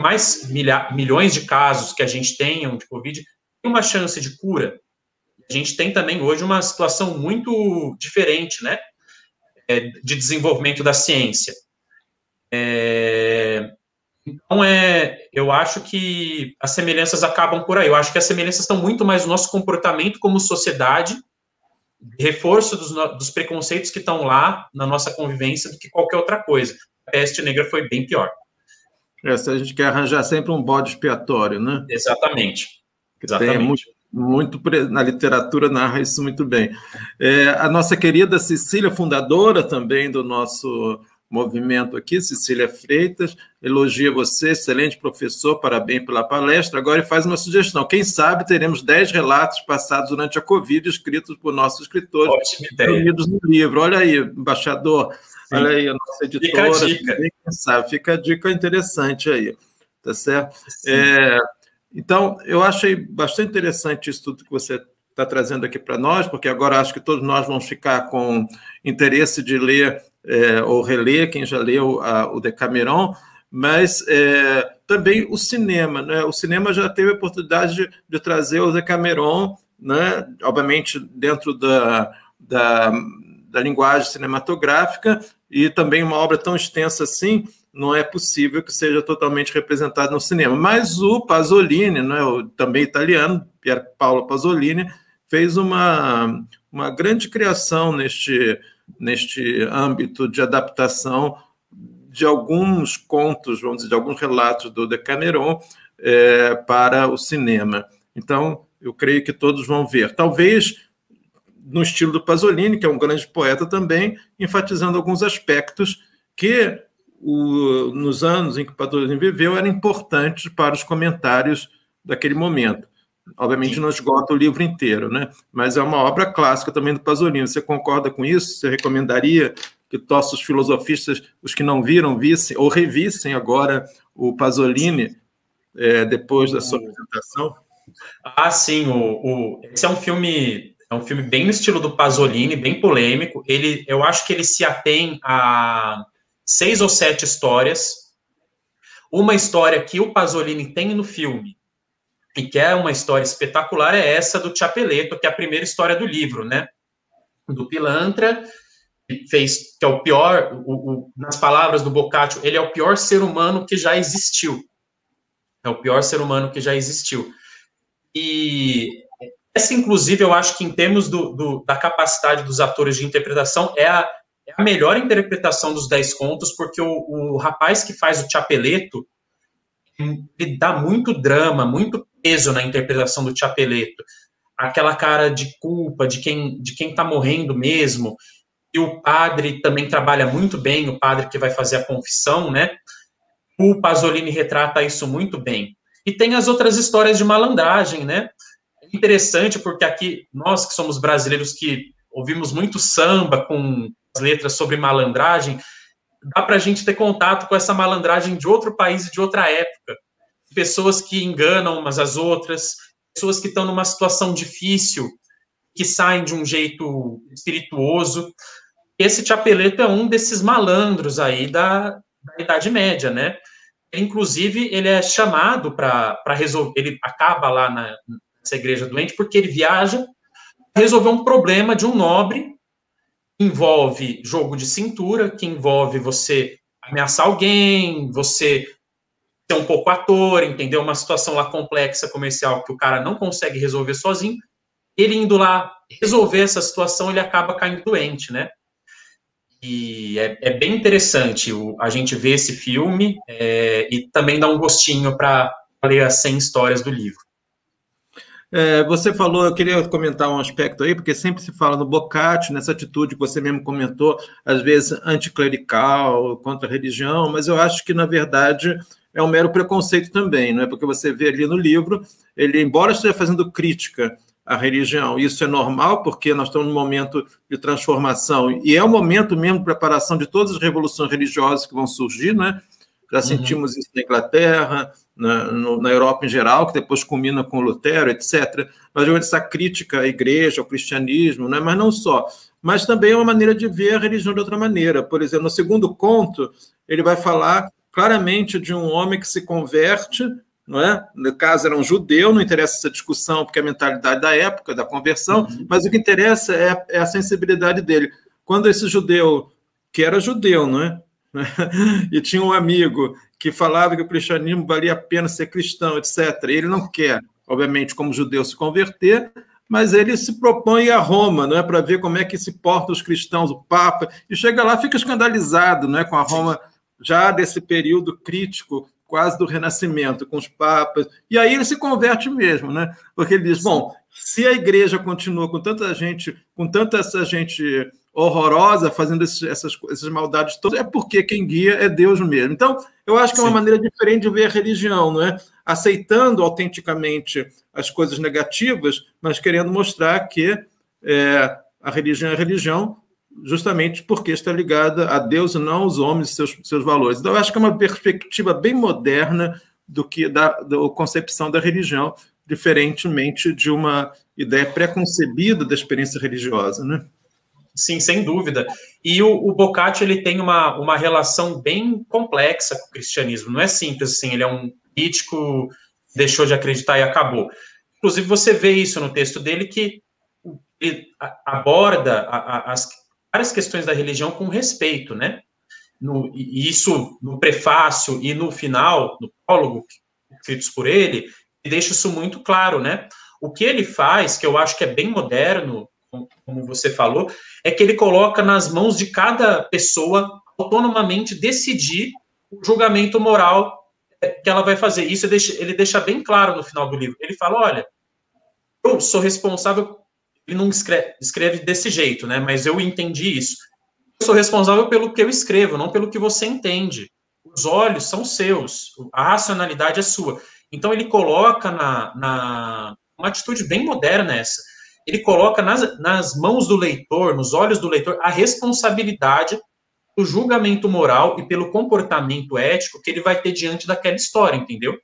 [SPEAKER 1] mais milha, milhões de casos que a gente tenham de Covid, tem uma chance de cura. A gente tem também hoje uma situação muito diferente, né? É, de desenvolvimento da ciência. É, então, é, eu acho que as semelhanças acabam por aí. Eu acho que as semelhanças estão muito mais no nosso comportamento como sociedade, reforço dos, dos preconceitos que estão lá na nossa convivência do que qualquer outra coisa. A peste negra foi bem pior.
[SPEAKER 2] Essa a gente quer arranjar sempre um bode expiatório, né?
[SPEAKER 1] Exatamente. Exatamente.
[SPEAKER 2] Tem muito, muito na literatura narra isso muito bem. É, a nossa querida Cecília, fundadora também do nosso movimento aqui, Cecília Freitas, elogia você, excelente professor, parabéns pela palestra. Agora faz uma sugestão. Quem sabe teremos 10 relatos passados durante a Covid, escritos por nossos escritores, unidos no livro. Olha aí, embaixador, Sim. olha aí a nossa editora. Fica a dica. Quem sabe, fica a dica interessante aí, tá certo? É, então, eu achei bastante interessante isso tudo que você está trazendo aqui para nós, porque agora acho que todos nós vamos ficar com interesse de ler é, ou reler, quem já leu a, o Decameron, mas é, também o cinema. Né? O cinema já teve a oportunidade de, de trazer o Decameron, né? obviamente dentro da, da, da linguagem cinematográfica, e também uma obra tão extensa assim, não é possível que seja totalmente representado no cinema. Mas o Pasolini, né, o, também italiano, Pier Paolo Pasolini, fez uma, uma grande criação neste, neste âmbito de adaptação de alguns contos, vamos dizer, de alguns relatos do Decameron é, para o cinema. Então, eu creio que todos vão ver. Talvez no estilo do Pasolini, que é um grande poeta também, enfatizando alguns aspectos que o, nos anos em que o Pasolini viveu eram importantes para os comentários daquele momento. Obviamente não esgota o livro inteiro, né? mas é uma obra clássica também do Pasolini. Você concorda com isso? Você recomendaria que nossos filosofistas, os que não viram, vissem ou revissem agora o Pasolini é, depois da sua apresentação?
[SPEAKER 1] Ah, sim. O, o, esse é um filme é um filme bem no estilo do Pasolini, bem polêmico. Ele, eu acho que ele se atém a seis ou sete histórias. Uma história que o Pasolini tem no filme e que é uma história espetacular é essa do Chapeleto, que é a primeira história do livro, né? Do pilantra, que fez que é o pior, o, o, nas palavras do Boccaccio, ele é o pior ser humano que já existiu. É o pior ser humano que já existiu. E essa, inclusive, eu acho que em termos do, do, da capacidade dos atores de interpretação, é a, é a melhor interpretação dos Dez Contos, porque o, o rapaz que faz o Chapeleto, ele dá muito drama, muito peso na interpretação do Chapeleto. Aquela cara de culpa, de quem de quem está morrendo mesmo. E o padre também trabalha muito bem, o padre que vai fazer a confissão, né? O Pasolini retrata isso muito bem. E tem as outras histórias de malandragem, né? Interessante porque aqui, nós que somos brasileiros que ouvimos muito samba com as letras sobre malandragem, dá para a gente ter contato com essa malandragem de outro país e de outra época. Pessoas que enganam umas às outras, pessoas que estão numa situação difícil, que saem de um jeito espirituoso. Esse Chapeleto é um desses malandros aí da, da Idade Média, né? Inclusive, ele é chamado para resolver, ele acaba lá na, nessa igreja doente porque ele viaja resolver um problema de um nobre envolve jogo de cintura, que envolve você ameaçar alguém, você ser um pouco ator, entendeu? Uma situação lá complexa comercial que o cara não consegue resolver sozinho. Ele indo lá resolver essa situação, ele acaba caindo doente, né? E é, é bem interessante o, a gente ver esse filme é, e também dá um gostinho para ler as 100 histórias do livro.
[SPEAKER 2] É, você falou, eu queria comentar um aspecto aí, porque sempre se fala no Bocati, nessa atitude que você mesmo comentou, às vezes anticlerical, contra a religião, mas eu acho que, na verdade, é um mero preconceito também, não é? Porque você vê ali no livro, ele, embora esteja fazendo crítica à religião, isso é normal, porque nós estamos num momento de transformação, e é o momento mesmo de preparação de todas as revoluções religiosas que vão surgir, né? Já uhum. sentimos isso na Inglaterra, na, no, na, Europa em geral, que depois culmina com Lutero, etc. Mas essa crítica à igreja, ao cristianismo, né? mas não só. Mas também é uma maneira de ver a religião de outra maneira. Por exemplo, no segundo conto, ele vai falar claramente de um homem que se converte, não é? No caso, era um judeu, não interessa essa discussão, porque é a mentalidade da época, da conversão, uhum. mas o que interessa é, é a sensibilidade dele. Quando esse judeu, que era judeu, não é? e tinha um amigo que falava que o cristianismo valia a pena ser cristão, etc. Ele não quer, obviamente, como judeu, se converter, mas ele se propõe a Roma, não é, para ver como é que se portam os cristãos, o Papa, e chega lá, fica escandalizado, não é, com a Roma já desse período crítico, quase do Renascimento, com os papas. E aí ele se converte mesmo, né? Porque ele diz: bom, se a igreja continua com tanta gente, com tanta essa gente horrorosa, fazendo esses, essas, essas maldades todas, é porque quem guia é Deus mesmo. Então, eu acho que é uma Sim. maneira diferente de ver a religião, não é? Aceitando autenticamente as coisas negativas, mas querendo mostrar que é, a religião é a religião, justamente porque está ligada a Deus e não aos homens e seus, seus valores. Então, eu acho que é uma perspectiva bem moderna do que da, da concepção da religião, diferentemente de uma ideia preconcebida da experiência religiosa, né?
[SPEAKER 1] Sim, sem dúvida. E o, o Boccaccio ele tem uma, uma relação bem complexa com o cristianismo. Não é simples assim, ele é um crítico, deixou de acreditar e acabou. Inclusive, você vê isso no texto dele, que ele aborda a, a, as várias questões da religião com respeito, né? No, e isso no prefácio e no final, no prólogo, escritos por ele, deixa isso muito claro, né? O que ele faz, que eu acho que é bem moderno, como você falou, é que ele coloca nas mãos de cada pessoa autonomamente decidir o julgamento moral é, que ela vai fazer. Isso ele deixa bem claro no final do livro. Ele fala: olha, eu sou responsável. Ele não escreve, escreve desse jeito, né? Mas eu entendi isso. Eu sou responsável pelo que eu escrevo, não pelo que você entende. Os olhos são seus, a racionalidade é sua. Então ele coloca na, na uma atitude bem moderna essa ele coloca nas, nas mãos do leitor, nos olhos do leitor, a responsabilidade do julgamento moral e pelo comportamento ético que ele vai ter diante daquela história, entendeu?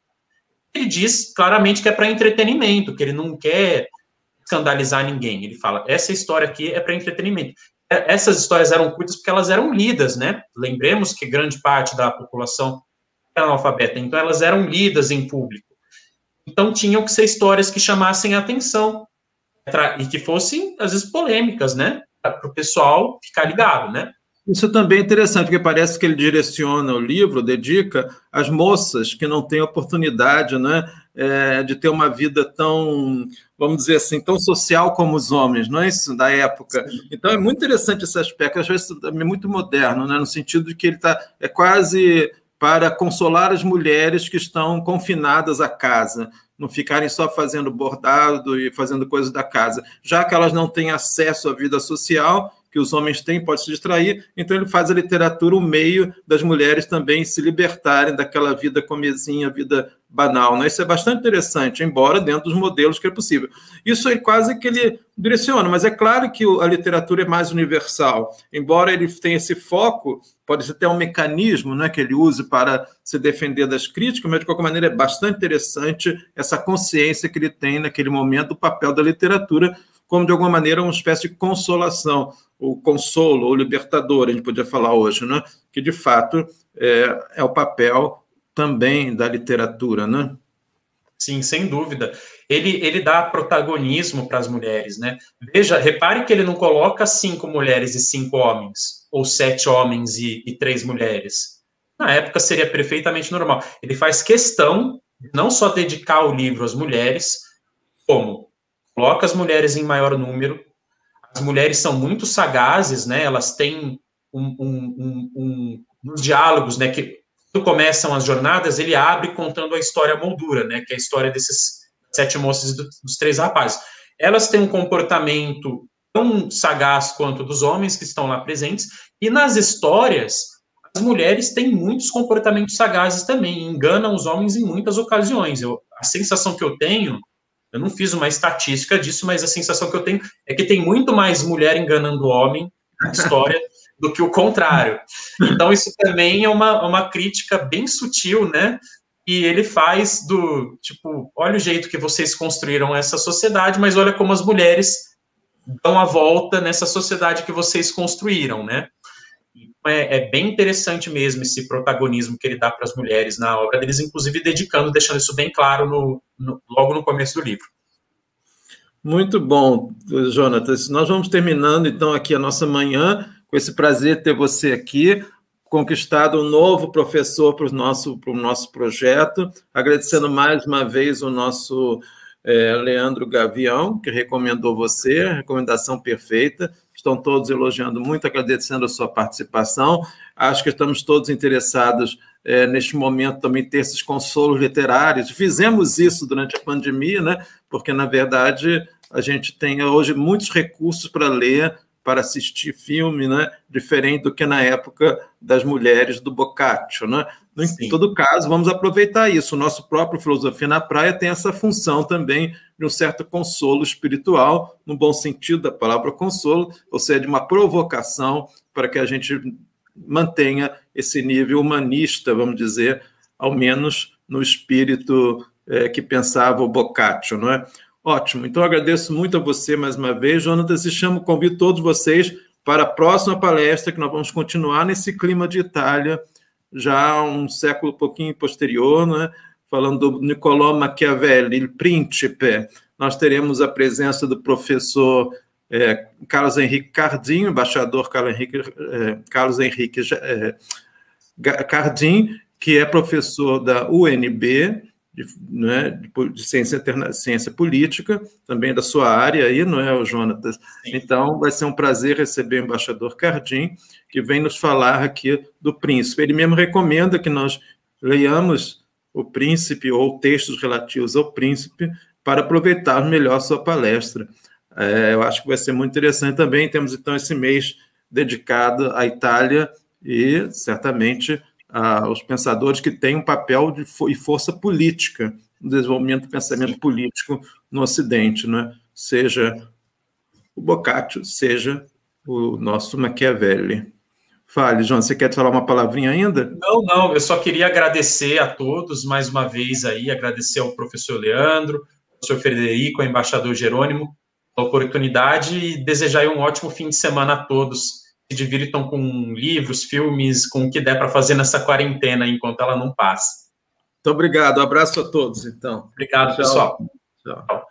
[SPEAKER 1] Ele diz claramente que é para entretenimento, que ele não quer escandalizar ninguém. Ele fala: essa história aqui é para entretenimento. Essas histórias eram curtas porque elas eram lidas, né? Lembremos que grande parte da população é analfabeta, então elas eram lidas em público. Então tinham que ser histórias que chamassem a atenção, e que fossem, às vezes, polêmicas, né? Para o pessoal ficar ligado, né?
[SPEAKER 2] Isso também é interessante, porque parece que ele direciona o livro, dedica às moças que não têm oportunidade né, é, de ter uma vida tão, vamos dizer assim, tão social como os homens, não é isso? Da época. Sim. Então é muito interessante esse aspecto, às vezes é muito moderno, né, no sentido de que ele está é quase para consolar as mulheres que estão confinadas à casa não ficarem só fazendo bordado e fazendo coisas da casa. Já que elas não têm acesso à vida social, que os homens têm, pode se distrair, então ele faz a literatura o meio das mulheres também se libertarem daquela vida comezinha, vida banal. Né? Isso é bastante interessante, embora dentro dos modelos que é possível. Isso é quase que ele direciona, mas é claro que a literatura é mais universal. Embora ele tenha esse foco, pode ser até um mecanismo né, que ele use para se defender das críticas, mas de qualquer maneira é bastante interessante essa consciência que ele tem naquele momento do papel da literatura como de alguma maneira uma espécie de consolação, ou consolo, ou libertador, a gente podia falar hoje, né? que de fato é, é o papel também da literatura, né?
[SPEAKER 1] Sim, sem dúvida. Ele, ele dá protagonismo para as mulheres, né? Veja, repare que ele não coloca cinco mulheres e cinco homens, ou sete homens e, e três mulheres. na época seria perfeitamente normal. Ele faz questão não só dedicar o livro às mulheres, como coloca as mulheres em maior número. As mulheres são muito sagazes, né? Elas têm um, um, um, um diálogos, né? Que quando começam as jornadas, ele abre contando a história moldura, né? Que é a história desses sete moças e dos três rapazes. Elas têm um comportamento tão sagaz quanto dos homens que estão lá presentes, e nas histórias, as mulheres têm muitos comportamentos sagazes também, enganam os homens em muitas ocasiões. Eu, a sensação que eu tenho, eu não fiz uma estatística disso, mas a sensação que eu tenho é que tem muito mais mulher enganando homem na história do que o contrário. Então, isso também é uma, uma crítica bem sutil, né? E ele faz do tipo, olha o jeito que vocês construíram essa sociedade, mas olha como as mulheres dão a volta nessa sociedade que vocês construíram, né? É, é, bem interessante mesmo esse protagonismo que ele dá para as mulheres na obra deles, inclusive dedicando, deixando isso bem claro no, no, logo no começo do livro.
[SPEAKER 2] Muito bom, Jonatas. Nós vamos terminando então aqui a nossa manhã, com esse prazer ter você aqui, conquistado um novo professor para o nosso, para o nosso projeto, agradecendo mais uma vez o nosso é, Leandro Gavião, que recomendou você, recomendação perfeita. Estão todos elogiando muito, agradecendo a sua participação. Acho que estamos todos interessados é, neste momento também ter esses consolos literários. Fizemos isso durante a pandemia, né? Porque na verdade a gente tem hoje muitos recursos para ler, para assistir filme, né? Diferente do que na época das mulheres do Boccaccio, né? Em Sim. todo caso, vamos aproveitar isso. O nosso próprio Filosofia na Praia tem essa função também de um certo consolo espiritual, no bom sentido da palavra consolo, ou seja, de uma provocação para que a gente mantenha esse nível humanista, vamos dizer, ao menos no espírito é, que pensava o Boccaccio, não é? Ótimo. Então, agradeço muito a você mais uma vez. Jonas, e chamo, convido todos vocês para a próxima palestra, que nós vamos continuar nesse clima de Itália, já um século pouquinho posterior, né? falando do Niccolò Machiavelli, Il Príncipe. Nós teremos a presença do professor é, Carlos Henrique Cardim, embaixador Carlos Henrique, é, Carlos Henrique é, Cardim, que é professor da UNB, de, né, de ciência, ciência política, também da sua área aí, não é, Jonatas? Então, vai ser um prazer receber o embaixador Cardim, que vem nos falar aqui do príncipe. Ele mesmo recomenda que nós leiamos o príncipe ou textos relativos ao príncipe para aproveitar melhor sua palestra. É, eu acho que vai ser muito interessante também. Temos, então, esse mês dedicado à Itália e, certamente, aos pensadores que têm um papel de, e força política no desenvolvimento do pensamento político no Ocidente, né? seja o Boccaccio, seja o nosso Machiavelli. Fale, João, você quer falar uma palavrinha ainda?
[SPEAKER 1] Não, não, eu só queria agradecer a todos mais uma vez aí, agradecer ao professor Leandro, ao professor Frederico, ao embaixador Jerônimo, a oportunidade e desejar um ótimo fim de semana a todos se divirtam com livros, filmes, com o que der para fazer nessa quarentena enquanto ela não passa.
[SPEAKER 2] Muito obrigado. Abraço a todos, então.
[SPEAKER 1] Obrigado, Tchau. pessoal. Tchau.